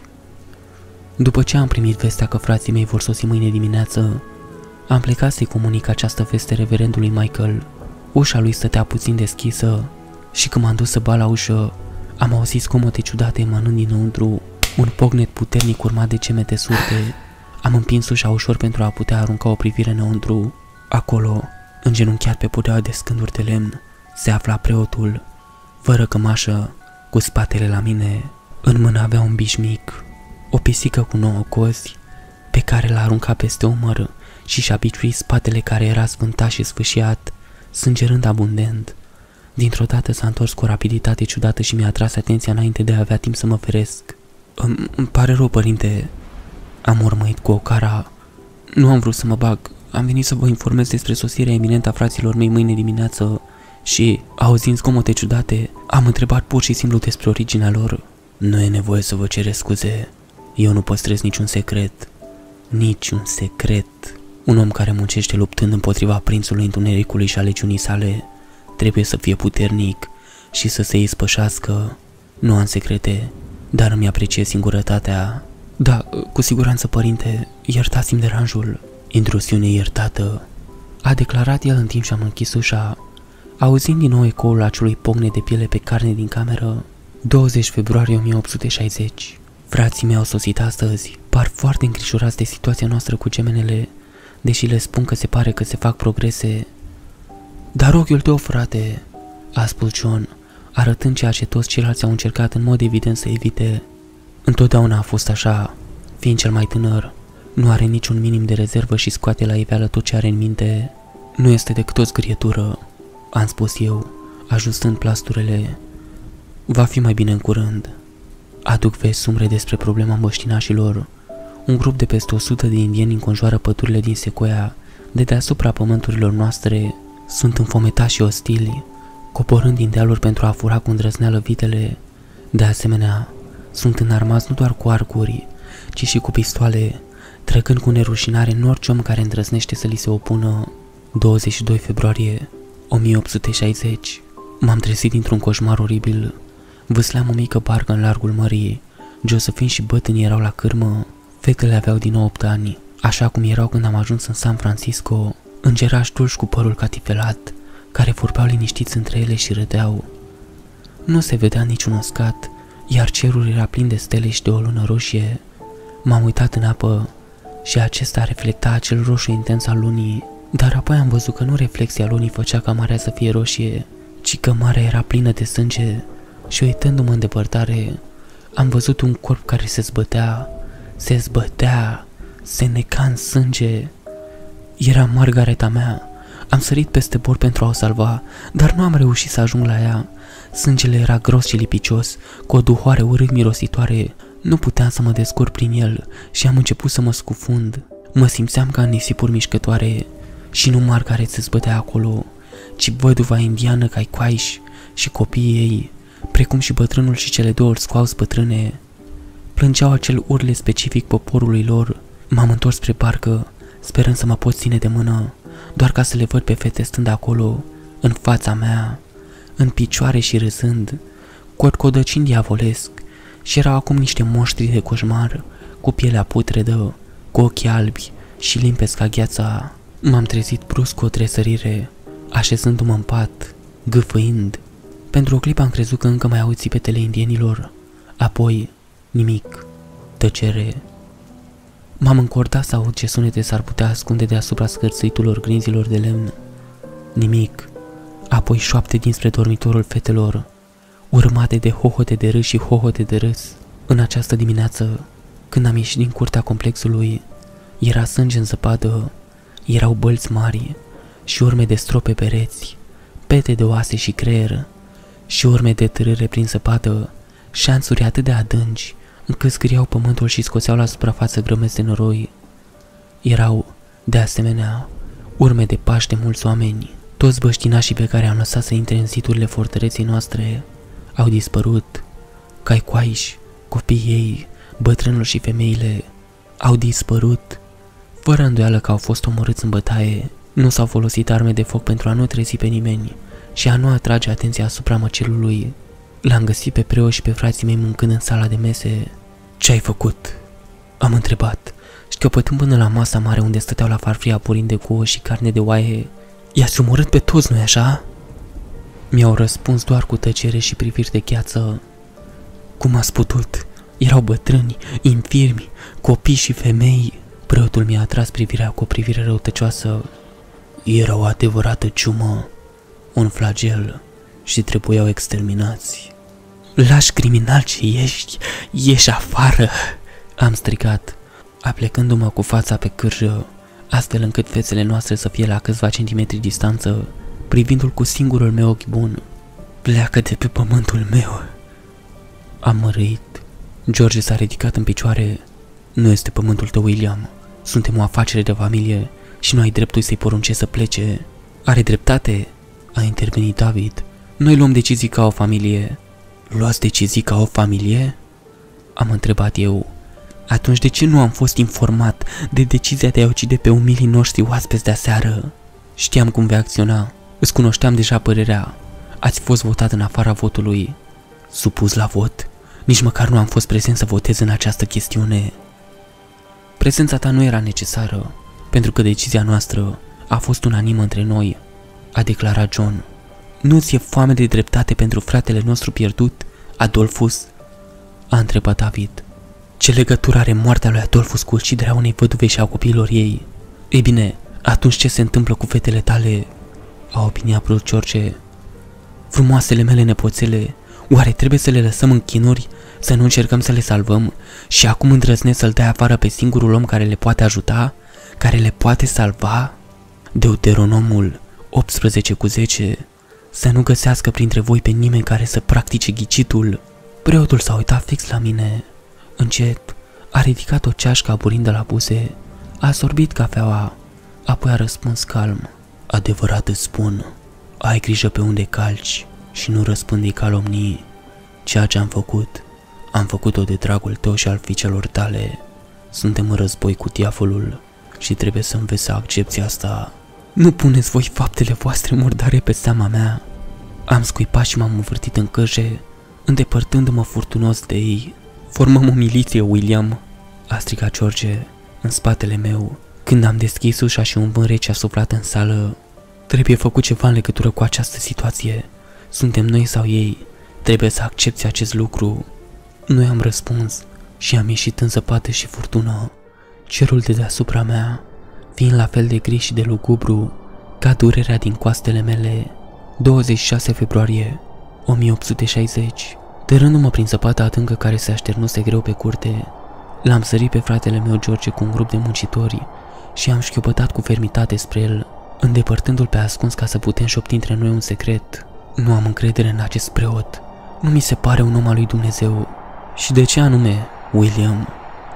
După ce am primit vestea că frații mei vor sosi mâine dimineață, am plecat să-i comunic această veste reverendului Michael. Ușa lui stătea puțin deschisă și când m-am dus să bat la ușă, am auzit scomote ciudate emanând dinăuntru, un pognet puternic urmat de cemete surte. Am împins ușa ușor pentru a putea arunca o privire înăuntru. Acolo, îngenunchiat pe podeaua de scânduri de lemn, se afla preotul, fără cămașă, cu spatele la mine. În mână avea un biș mic, o pisică cu nouă cozi, pe care l-a aruncat peste umăr și și-a biciuit spatele care era sfântat și sfâșiat, sângerând abundent. Dintr-o dată s-a întors cu o rapiditate ciudată și mi-a atras atenția înainte de a avea timp să mă feresc. Îmi, îmi pare rău, părinte. Am urmăit cu o cara. Nu am vrut să mă bag. Am venit să vă informez despre sosirea eminentă a fraților mei mâine dimineață și, auzind zgomote ciudate, am întrebat pur și simplu despre originea lor. Nu e nevoie să vă cere scuze. Eu nu păstrez niciun secret. Niciun secret. Un om care muncește luptând împotriva prințului întunericului și aleciunii sale trebuie să fie puternic și să se ispășească. Nu am secrete, dar îmi apreciez singurătatea. Da, cu siguranță, părinte, iertați-mi deranjul. Intrusiune iertată, a declarat el în timp ce am închis ușa, auzind din nou ecoul acelui pocne de piele pe carne din cameră. 20 februarie 1860 Frații mei au sosit astăzi, par foarte îngrijorați de situația noastră cu gemenele, deși le spun că se pare că se fac progrese. Dar ochiul tău, frate, a spus John, arătând ceea ce toți ceilalți au încercat în mod evident să evite. Întotdeauna a fost așa, fiind cel mai tânăr, nu are niciun minim de rezervă și scoate la iveală tot ce are în minte. Nu este decât o zgârietură, am spus eu, ajustând plasturele. Va fi mai bine în curând. Aduc vesti sumre despre problema măștinașilor. Un grup de peste 100 de indieni înconjoară pădurile din Sequoia, de deasupra pământurilor noastre. Sunt înfometați și ostili, coborând din dealuri pentru a fura cu îndrăzneală vitele. De asemenea, sunt înarmați nu doar cu arcuri, ci și cu pistoale, trecând cu nerușinare în orice om care îndrăznește să li se opună. 22 februarie 1860 M-am trezit dintr-un coșmar oribil. Vâsleam o mică barcă în largul mării. Josephine și bătânii erau la cârmă. Fetele aveau din nou 8 ani, așa cum erau când am ajuns în San Francisco. Îngerași dulci cu părul catifelat, care vorbeau liniștiți între ele și râdeau. Nu se vedea niciun uscat, iar cerul era plin de stele și de o lună roșie. M-am uitat în apă și acesta reflecta acel roșu intens al lunii, dar apoi am văzut că nu reflexia lunii făcea ca marea să fie roșie, ci că marea era plină de sânge și uitându-mă în depărtare, am văzut un corp care se zbătea, se zbătea, se neca în sânge. Era Margareta mea. Am sărit peste bord pentru a o salva, dar nu am reușit să ajung la ea. Sângele era gros și lipicios, cu o duhoare urât mirositoare. Nu puteam să mă descurc prin el și am început să mă scufund. Mă simțeam ca în nisipuri mișcătoare și nu Margaret se zbătea acolo, ci văduva indiană Caicoaiș și copiii ei, precum și bătrânul și cele două scoau bătrâne. Plângeau acel urle specific poporului lor. M-am întors spre parcă, sperând să mă pot ține de mână, doar ca să le văd pe fete stând acolo, în fața mea, în picioare și râzând, codăcin diavolesc, și erau acum niște moștri de coșmar, cu pielea putredă, cu ochii albi și limpezi ca gheața. M-am trezit brusc cu o tresărire, așezându-mă în pat, gâfâind. Pentru o clipă am crezut că încă mai auzi petele indienilor, apoi nimic, Tăcere. M-am încordat să aud ce sunete s-ar putea ascunde deasupra scârțâiturilor grinzilor de lemn. Nimic. Apoi șoapte dinspre dormitorul fetelor, urmate de hohote de râs și hohote de râs. În această dimineață, când am ieșit din curtea complexului, era sânge în zăpadă, erau bălți mari și urme de strope pereți, pete de oase și creier și urme de târâre prin zăpadă, șanțuri atât de adânci încât scriau pământul și scoțeau la suprafață grămezi de noroi. Erau, de asemenea, urme de pași de mulți oameni. Toți băștinașii pe care am lăsat să intre în siturile fortăreții noastre au dispărut. Caicoaiși, copiii ei, bătrânul și femeile au dispărut. Fără îndoială că au fost omorâți în bătaie, nu s-au folosit arme de foc pentru a nu trezi pe nimeni și a nu atrage atenția asupra măcelului. L-am găsit pe preot și pe frații mei mâncând în sala de mese. Ce ai făcut? Am întrebat, șchiopătând până la masa mare unde stăteau la farfria purind de cuă și carne de oaie. I-ați omorât pe toți, nu-i așa? Mi-au răspuns doar cu tăcere și priviri de gheață. Cum ați putut? Erau bătrâni, infirmi, copii și femei. Preotul mi-a atras privirea cu o privire răutăcioasă. Era o adevărată ciumă, un flagel și trebuiau exterminați. Lași criminal ce ești, ieși afară! Am strigat, aplecându-mă cu fața pe cârjă, astfel încât fețele noastre să fie la câțiva centimetri distanță, privindu-l cu singurul meu ochi bun. Pleacă de pe pământul meu! Am mărâit. George s-a ridicat în picioare. Nu este pământul tău, William. Suntem o afacere de familie și nu ai dreptul să-i poruncești să plece. Are dreptate, a intervenit David. Noi luăm decizii ca o familie. Luați decizii ca o familie? Am întrebat eu. Atunci de ce nu am fost informat de decizia de a ucide pe umilii noștri oaspeți de aseară? Știam cum vei acționa. Îți cunoșteam deja părerea. Ați fost votat în afara votului. Supus la vot? Nici măcar nu am fost prezent să votez în această chestiune. Prezența ta nu era necesară, pentru că decizia noastră a fost unanimă între noi, a declarat John. Nu ți-e foame de dreptate pentru fratele nostru pierdut, Adolfus? A întrebat David. Ce legătură are moartea lui Adolfus cu uciderea unei văduve și a copiilor ei? Ei bine, atunci ce se întâmplă cu fetele tale? A opinia Brut George. Frumoasele mele nepoțele, oare trebuie să le lăsăm în chinuri, să nu încercăm să le salvăm și acum îndrăznesc să-l dai afară pe singurul om care le poate ajuta, care le poate salva? Deuteronomul 18 cu 10 să nu găsească printre voi pe nimeni care să practice ghicitul. Preotul s-a uitat fix la mine. Încet, a ridicat o ceașcă aburindă la buze, a sorbit cafeaua, apoi a răspuns calm. Adevărat îți spun, ai grijă pe unde calci și nu răspândi calomnii. Ceea ce am făcut, am făcut-o de dragul tău și al fiicelor tale. Suntem în război cu diavolul și trebuie să înveți să accepti asta. Nu puneți voi faptele voastre murdare pe seama mea. Am scuipat și m-am învârtit în căje, îndepărtându-mă furtunos de ei. Formăm o miliție, William, a strigat George în spatele meu. Când am deschis ușa și un vânt rece a suflat în sală, trebuie făcut ceva în legătură cu această situație. Suntem noi sau ei? Trebuie să accepti acest lucru. Noi am răspuns și am ieșit în zăpadă și furtună. Cerul de deasupra mea fiind la fel de gri și de lugubru ca durerea din coastele mele. 26 februarie 1860 Tărându-mă prin zăpada adâncă care se așternuse greu pe curte, l-am sărit pe fratele meu George cu un grup de muncitori și am șchiopătat cu fermitate spre el, îndepărtându-l pe ascuns ca să putem șopti între noi un secret. Nu am încredere în acest preot. Nu mi se pare un om al lui Dumnezeu. Și de ce anume, William,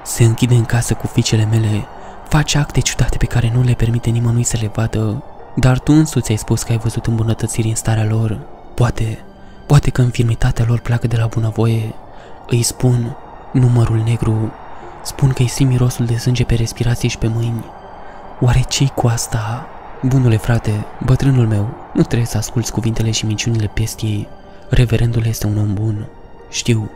se închide în casă cu fiicele mele Face acte ciudate pe care nu le permite nimănui să le vadă, dar tu însuți ai spus că ai văzut îmbunătățiri în starea lor. Poate, poate că infirmitatea lor pleacă de la bunăvoie. Îi spun, numărul negru, spun că îi simt mirosul de sânge pe respirație și pe mâini. Oare ce cu asta? Bunule frate, bătrânul meu, nu trebuie să asculți cuvintele și minciunile pestiei. Reverendul este un om bun. Știu,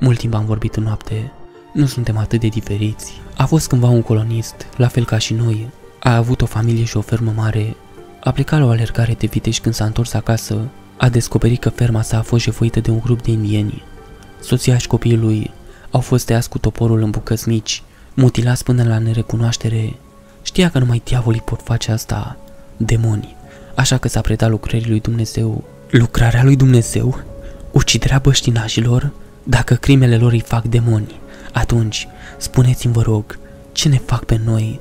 mult timp am vorbit în noapte, nu suntem atât de diferiți. A fost cândva un colonist, la fel ca și noi. A avut o familie și o fermă mare. A plecat la o alergare de vitești când s-a întors acasă. A descoperit că ferma sa a fost jefuită de un grup de indieni. Soția și copiii lui Au fost tăiați cu toporul în bucăți mici, mutilați până la nerecunoaștere. Știa că numai diavolii pot face asta, demoni, așa că s-a predat lucrării lui Dumnezeu. Lucrarea lui Dumnezeu? Uciderea băștinașilor? Dacă crimele lor îi fac demoni, atunci, spuneți-mi vă rog, ce ne fac pe noi?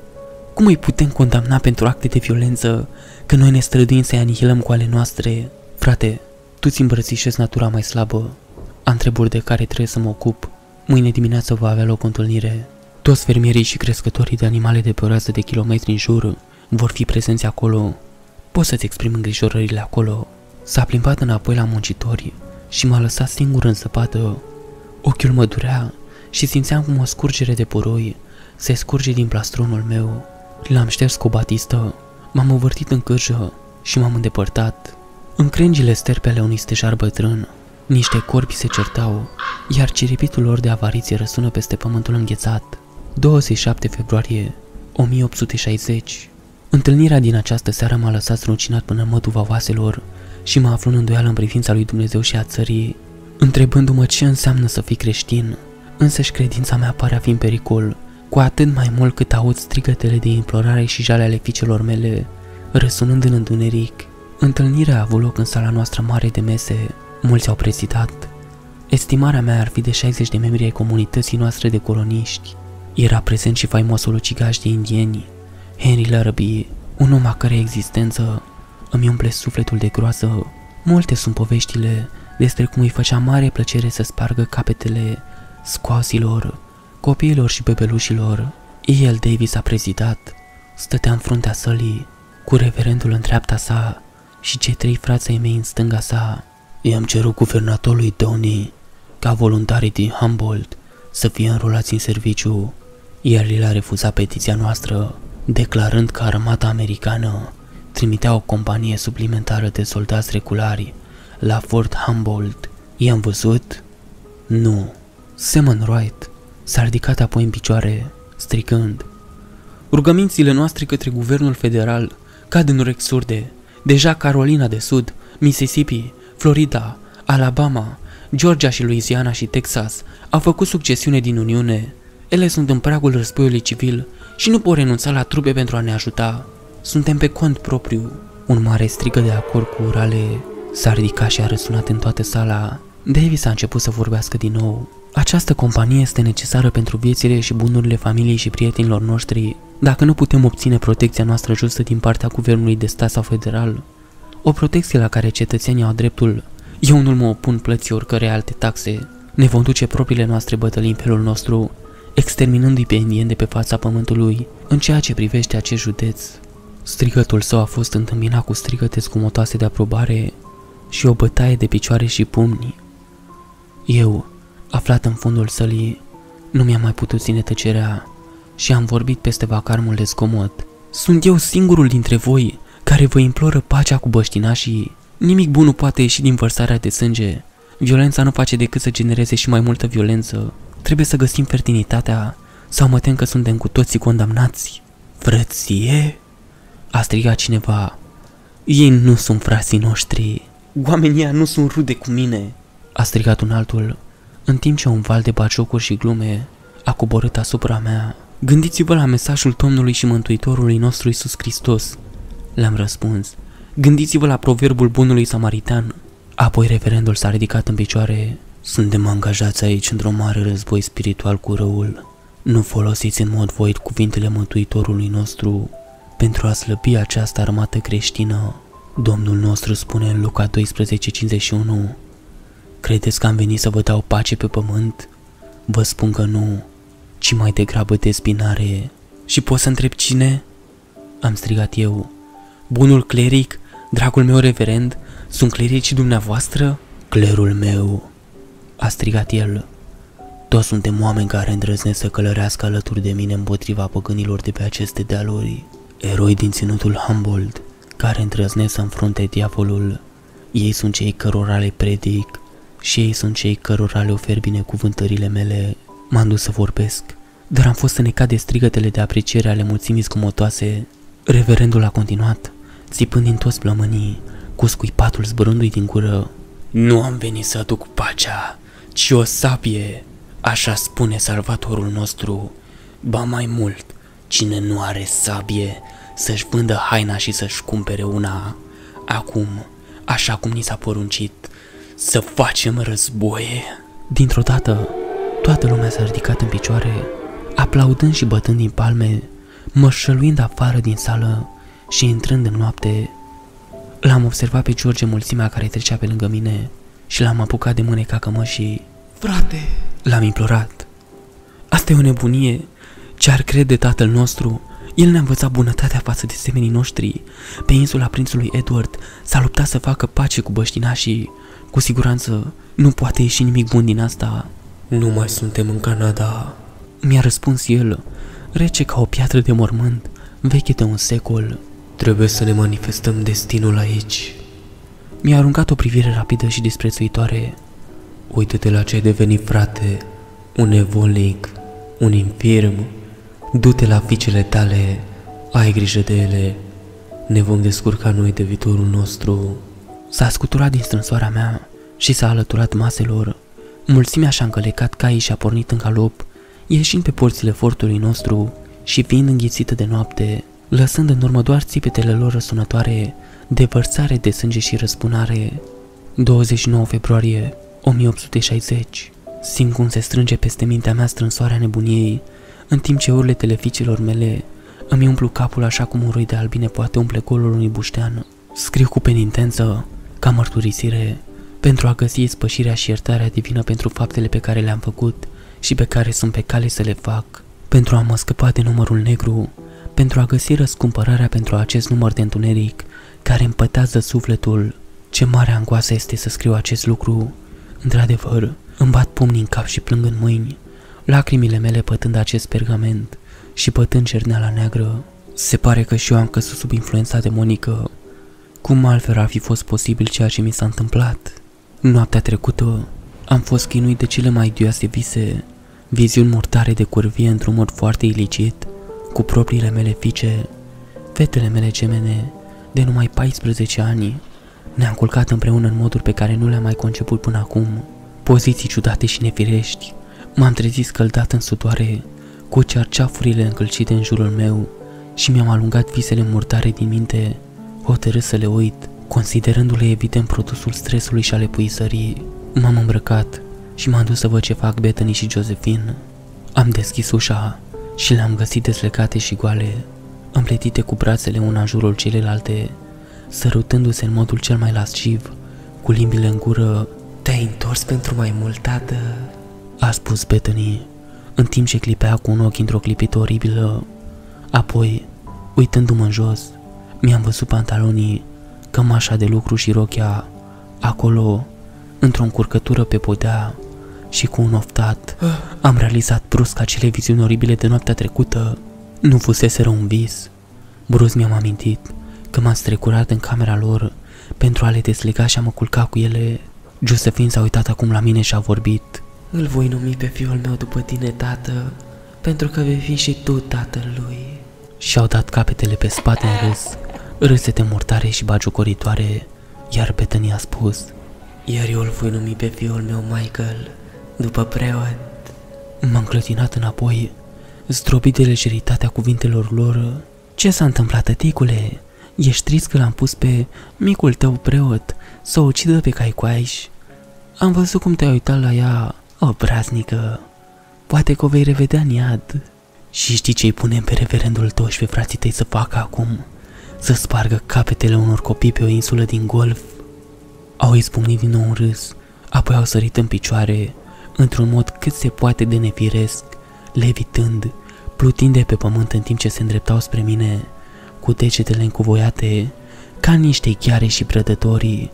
Cum îi putem condamna pentru acte de violență că noi ne străduim să-i anihilăm cu ale noastre? Frate, tu ți îmbrățișezi natura mai slabă. Am treburi de care trebuie să mă ocup. Mâine dimineață va avea loc o întâlnire. Toți fermierii și crescătorii de animale de pe o rază de kilometri în jur vor fi prezenți acolo. Poți să-ți exprim îngrijorările acolo. S-a plimbat înapoi la muncitori și m-a lăsat singur în săpată. Ochiul mă durea și simțeam cum o scurgere de puroi se scurge din plastronul meu. L-am șters cu o batistă, m-am învârtit în cârjă și m-am îndepărtat. În crengile sterpele unui stejar bătrân, niște corpi se certau, iar ciripitul lor de avariție răsună peste pământul înghețat. 27 februarie 1860 Întâlnirea din această seară m-a lăsat rucinat până în măduva vaselor și mă aflu în îndoială în privința lui Dumnezeu și a țării, întrebându-mă ce înseamnă să fii creștin. Însăși credința mea pare a fi în pericol, cu atât mai mult cât aud strigătele de implorare și jale ale fiicelor mele, răsunând în întuneric. Întâlnirea a avut loc în sala noastră mare de mese, mulți au prezidat. Estimarea mea ar fi de 60 de membri ai comunității noastre de coloniști. Era prezent și faimosul ucigaș de indieni, Henry Larrabee, un om a cărei existență îmi umple sufletul de groază. Multe sunt poveștile despre cum îi făcea mare plăcere să spargă capetele scoasilor, copiilor și bebelușilor. E.L. Davis a prezidat, stătea în fruntea sălii, cu reverendul în dreapta sa și cei trei frații mei în stânga sa. I-am cerut guvernatorului Tony ca voluntarii din Humboldt să fie înrolați în serviciu, iar el a refuzat petiția noastră, declarând că armata americană trimitea o companie suplimentară de soldați regulari la Fort Humboldt. I-am văzut? Nu. Simon Wright s-a ridicat apoi în picioare, stricând. Rugămințile noastre către guvernul federal cad în urechi surde. Deja Carolina de Sud, Mississippi, Florida, Alabama, Georgia și Louisiana și Texas au făcut succesiune din Uniune. Ele sunt în pragul războiului civil și nu pot renunța la trupe pentru a ne ajuta. Suntem pe cont propriu. Un mare strigă de acord cu urale s-a ridicat și a răsunat în toată sala. Davis a început să vorbească din nou. Această companie este necesară pentru viețile și bunurile familiei și prietenilor noștri. Dacă nu putem obține protecția noastră justă din partea guvernului de stat sau federal, o protecție la care cetățenii au dreptul, eu nu mă opun plății oricărei alte taxe. Ne vom duce propriile noastre bătălii în felul nostru, exterminându-i pe indieni de pe fața pământului în ceea ce privește acest județ. Strigătul său a fost întâmpinat cu strigăte scumotoase de aprobare și o bătaie de picioare și pumni. Eu, aflat în fundul sălii, nu mi-am mai putut ține tăcerea și am vorbit peste vacarmul de scomod. Sunt eu singurul dintre voi care vă imploră pacea cu băștinașii. Nimic bun nu poate ieși din vărsarea de sânge. Violența nu face decât să genereze și mai multă violență. Trebuie să găsim fertilitatea sau mă tem că suntem cu toții condamnați. Frăție? A strigat cineva. Ei nu sunt frații noștri. Oamenii nu sunt rude cu mine. A strigat un altul, în timp ce un val de baciocuri și glume a coborât asupra mea. Gândiți-vă la mesajul Domnului și Mântuitorului nostru Isus Hristos. Le-am răspuns. Gândiți-vă la proverbul bunului samaritan. Apoi reverendul s-a ridicat în picioare. Suntem angajați aici într-o mare război spiritual cu răul. Nu folosiți în mod voit cuvintele Mântuitorului nostru pentru a slăbi această armată creștină. Domnul nostru spune în Luca 12:51 Credeți că am venit să vă dau pace pe pământ? Vă spun că nu, ci mai degrabă despinare. Și pot să întreb cine? Am strigat eu. Bunul cleric, dragul meu reverend, sunt clericii dumneavoastră? Clerul meu, a strigat el. Toți suntem oameni care îndrăznesc să călărească alături de mine împotriva păgânilor de pe aceste dealuri. Eroi din ținutul Humboldt, care îndrăznesc să înfrunte diavolul. Ei sunt cei cărora le predic și ei sunt cei cărora le ofer binecuvântările mele. M-am dus să vorbesc, dar am fost înecat de strigătele de apreciere ale mulțimii scumotoase. Reverendul a continuat, țipând din toți plămânii, cu scuipatul zburându-i din gură. Nu am venit să aduc pacea, ci o sabie, Așa spune salvatorul nostru. Ba mai mult, cine nu are sabie, să-și vândă haina și să-și cumpere una. Acum, așa cum ni s-a poruncit, să facem războie. Dintr-o dată, toată lumea s-a ridicat în picioare, aplaudând și bătând din palme, mășăluind afară din sală și intrând în noapte. L-am observat pe George mulțimea care trecea pe lângă mine și l-am apucat de mâne ca cămășii. Frate, L-am implorat. Asta e o nebunie. Ce ar crede tatăl nostru? El ne-a învățat bunătatea față de semenii noștri. Pe insula prințului Edward s-a luptat să facă pace cu băștinașii. Cu siguranță nu poate ieși nimic bun din asta. nu mai suntem în Canada. Mi-a răspuns el, rece ca o piatră de mormânt, veche de un secol. Trebuie să ne manifestăm destinul aici. Mi-a aruncat o privire rapidă și disprețuitoare. Uită-te la ce ai devenit, frate. Un evolnic, un infirm. Du-te la fiicele tale, ai grijă de ele. Ne vom descurca noi de viitorul nostru. S-a scuturat din strânsoarea mea și s-a alăturat maselor. Mulțimea și-a încălecat caii și a pornit în galop, ieșind pe porțile fortului nostru și fiind înghițită de noapte, lăsând în urmă doar țipetele lor răsunătoare de vărsare de sânge și răspunare. 29 februarie 1860 Simt cum se strânge peste mintea mea strânsoarea nebuniei, în timp ce urletele fiicilor mele îmi umplu capul așa cum un roi de albine poate umple golul unui buștean. Scriu cu penitență, ca mărturisire, pentru a găsi spășirea și iertarea divină pentru faptele pe care le-am făcut și pe care sunt pe cale să le fac, pentru a mă scăpa de numărul negru, pentru a găsi răscumpărarea pentru acest număr de întuneric care împătează sufletul. Ce mare angoasă este să scriu acest lucru. Într-adevăr, îmi bat pumnii în cap și plâng în mâini, lacrimile mele pătând acest pergament și pătând cerneala neagră. Se pare că și eu am căzut sub influența demonică. Cum altfel ar fi fost posibil ceea ce mi s-a întâmplat? Noaptea trecută am fost chinuit de cele mai idioase vise, viziuni mortare de curvie într-un mod foarte ilicit, cu propriile mele fiice, fetele mele gemene, de numai 14 ani. Ne-am culcat împreună în moduri pe care nu le-am mai conceput până acum, poziții ciudate și nefirești. M-am trezit scăldat în sudoare, cu cearceafurile încălcite în jurul meu și mi-am alungat visele murdare din minte, hotărât să le uit, considerându-le evident produsul stresului și ale puisării. M-am îmbrăcat și m-am dus să văd ce fac Bethany și Josephine. Am deschis ușa și le-am găsit deslecate și goale, împletite cu brațele una în jurul celelalte, sărutându-se în modul cel mai lasciv, cu limbile în gură. Te-ai întors pentru mai mult, tată? A spus Bethany, în timp ce clipea cu un ochi într-o clipită oribilă. Apoi, uitându-mă în jos, mi-am văzut pantalonii, cămașa de lucru și rochia, acolo, într-o încurcătură pe podea și cu un oftat, am realizat brusc acele viziuni oribile de noaptea trecută. Nu fuseseră un vis. Brusc mi-am amintit că m-am strecurat în camera lor pentru a le deslega și a mă culca cu ele. Josephine s-a uitat acum la mine și a vorbit. Îl voi numi pe fiul meu după tine, tată, pentru că vei fi și tu tatălui. Și-au dat capetele pe spate în râs, râsete mortare și bagiucoritoare, iar Bethany a spus Iar eu îl voi numi pe fiul meu Michael, după preot. M-am clătinat înapoi, zdrobit de lejeritatea cuvintelor lor. Ce s-a întâmplat, tăticule? Ești trist că l-am pus pe micul tău preot să o ucidă pe caicoaiș? Am văzut cum te-ai uitat la ea, o braznică. Poate că o vei revedea în iad. Și știi ce-i punem pe reverendul tău și pe frații tăi să facă acum? Să spargă capetele unor copii pe o insulă din golf? Au izbucnit din nou un râs, apoi au sărit în picioare, într-un mod cât se poate de nefiresc, levitând, plutind de pe pământ în timp ce se îndreptau spre mine, cu degetele încuvoiate, ca niște ghiare și prădătorii.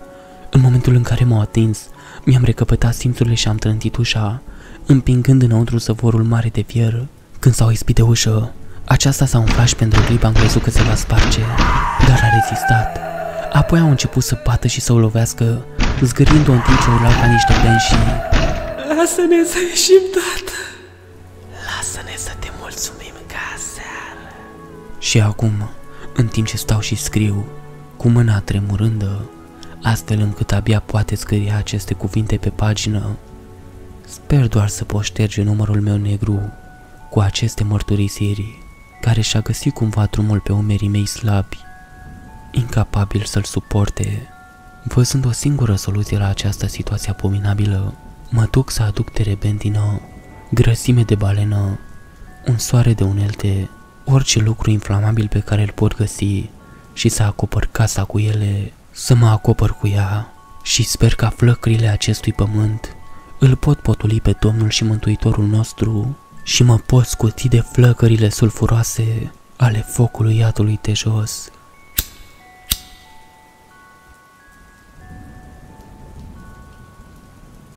În momentul în care m-au atins, mi-am recăpătat simțurile și am trântit ușa, împingând înăuntru săvorul mare de fier. Când s-au ispit de ușă, aceasta s-a umflat și pentru o clipă am crezut că se va sparge, dar a rezistat. Apoi au început să bată și să o lovească, zgârind-o în timp ce urlau ca niște benși. Lasă-ne să ieșim, tată! Lasă-ne să te mulțumim ca seară! Și acum, în timp ce stau și scriu, cu mâna tremurândă, astfel încât abia poate scrie aceste cuvinte pe pagină, Sper doar să pot șterge numărul meu negru cu aceste mărturisiri, care și-a găsit cumva drumul pe umerii mei slabi, incapabil să-l suporte. Văzând o singură soluție la această situație abominabilă, mă duc să aduc terebentină, grăsime de balenă, un soare de unelte, orice lucru inflamabil pe care îl pot găsi și să acopăr casa cu ele, să mă acopăr cu ea și sper ca flăcrile acestui pământ îl pot potoli pe Domnul și Mântuitorul nostru și mă pot scuti de flăcările sulfuroase ale focului iadului de jos.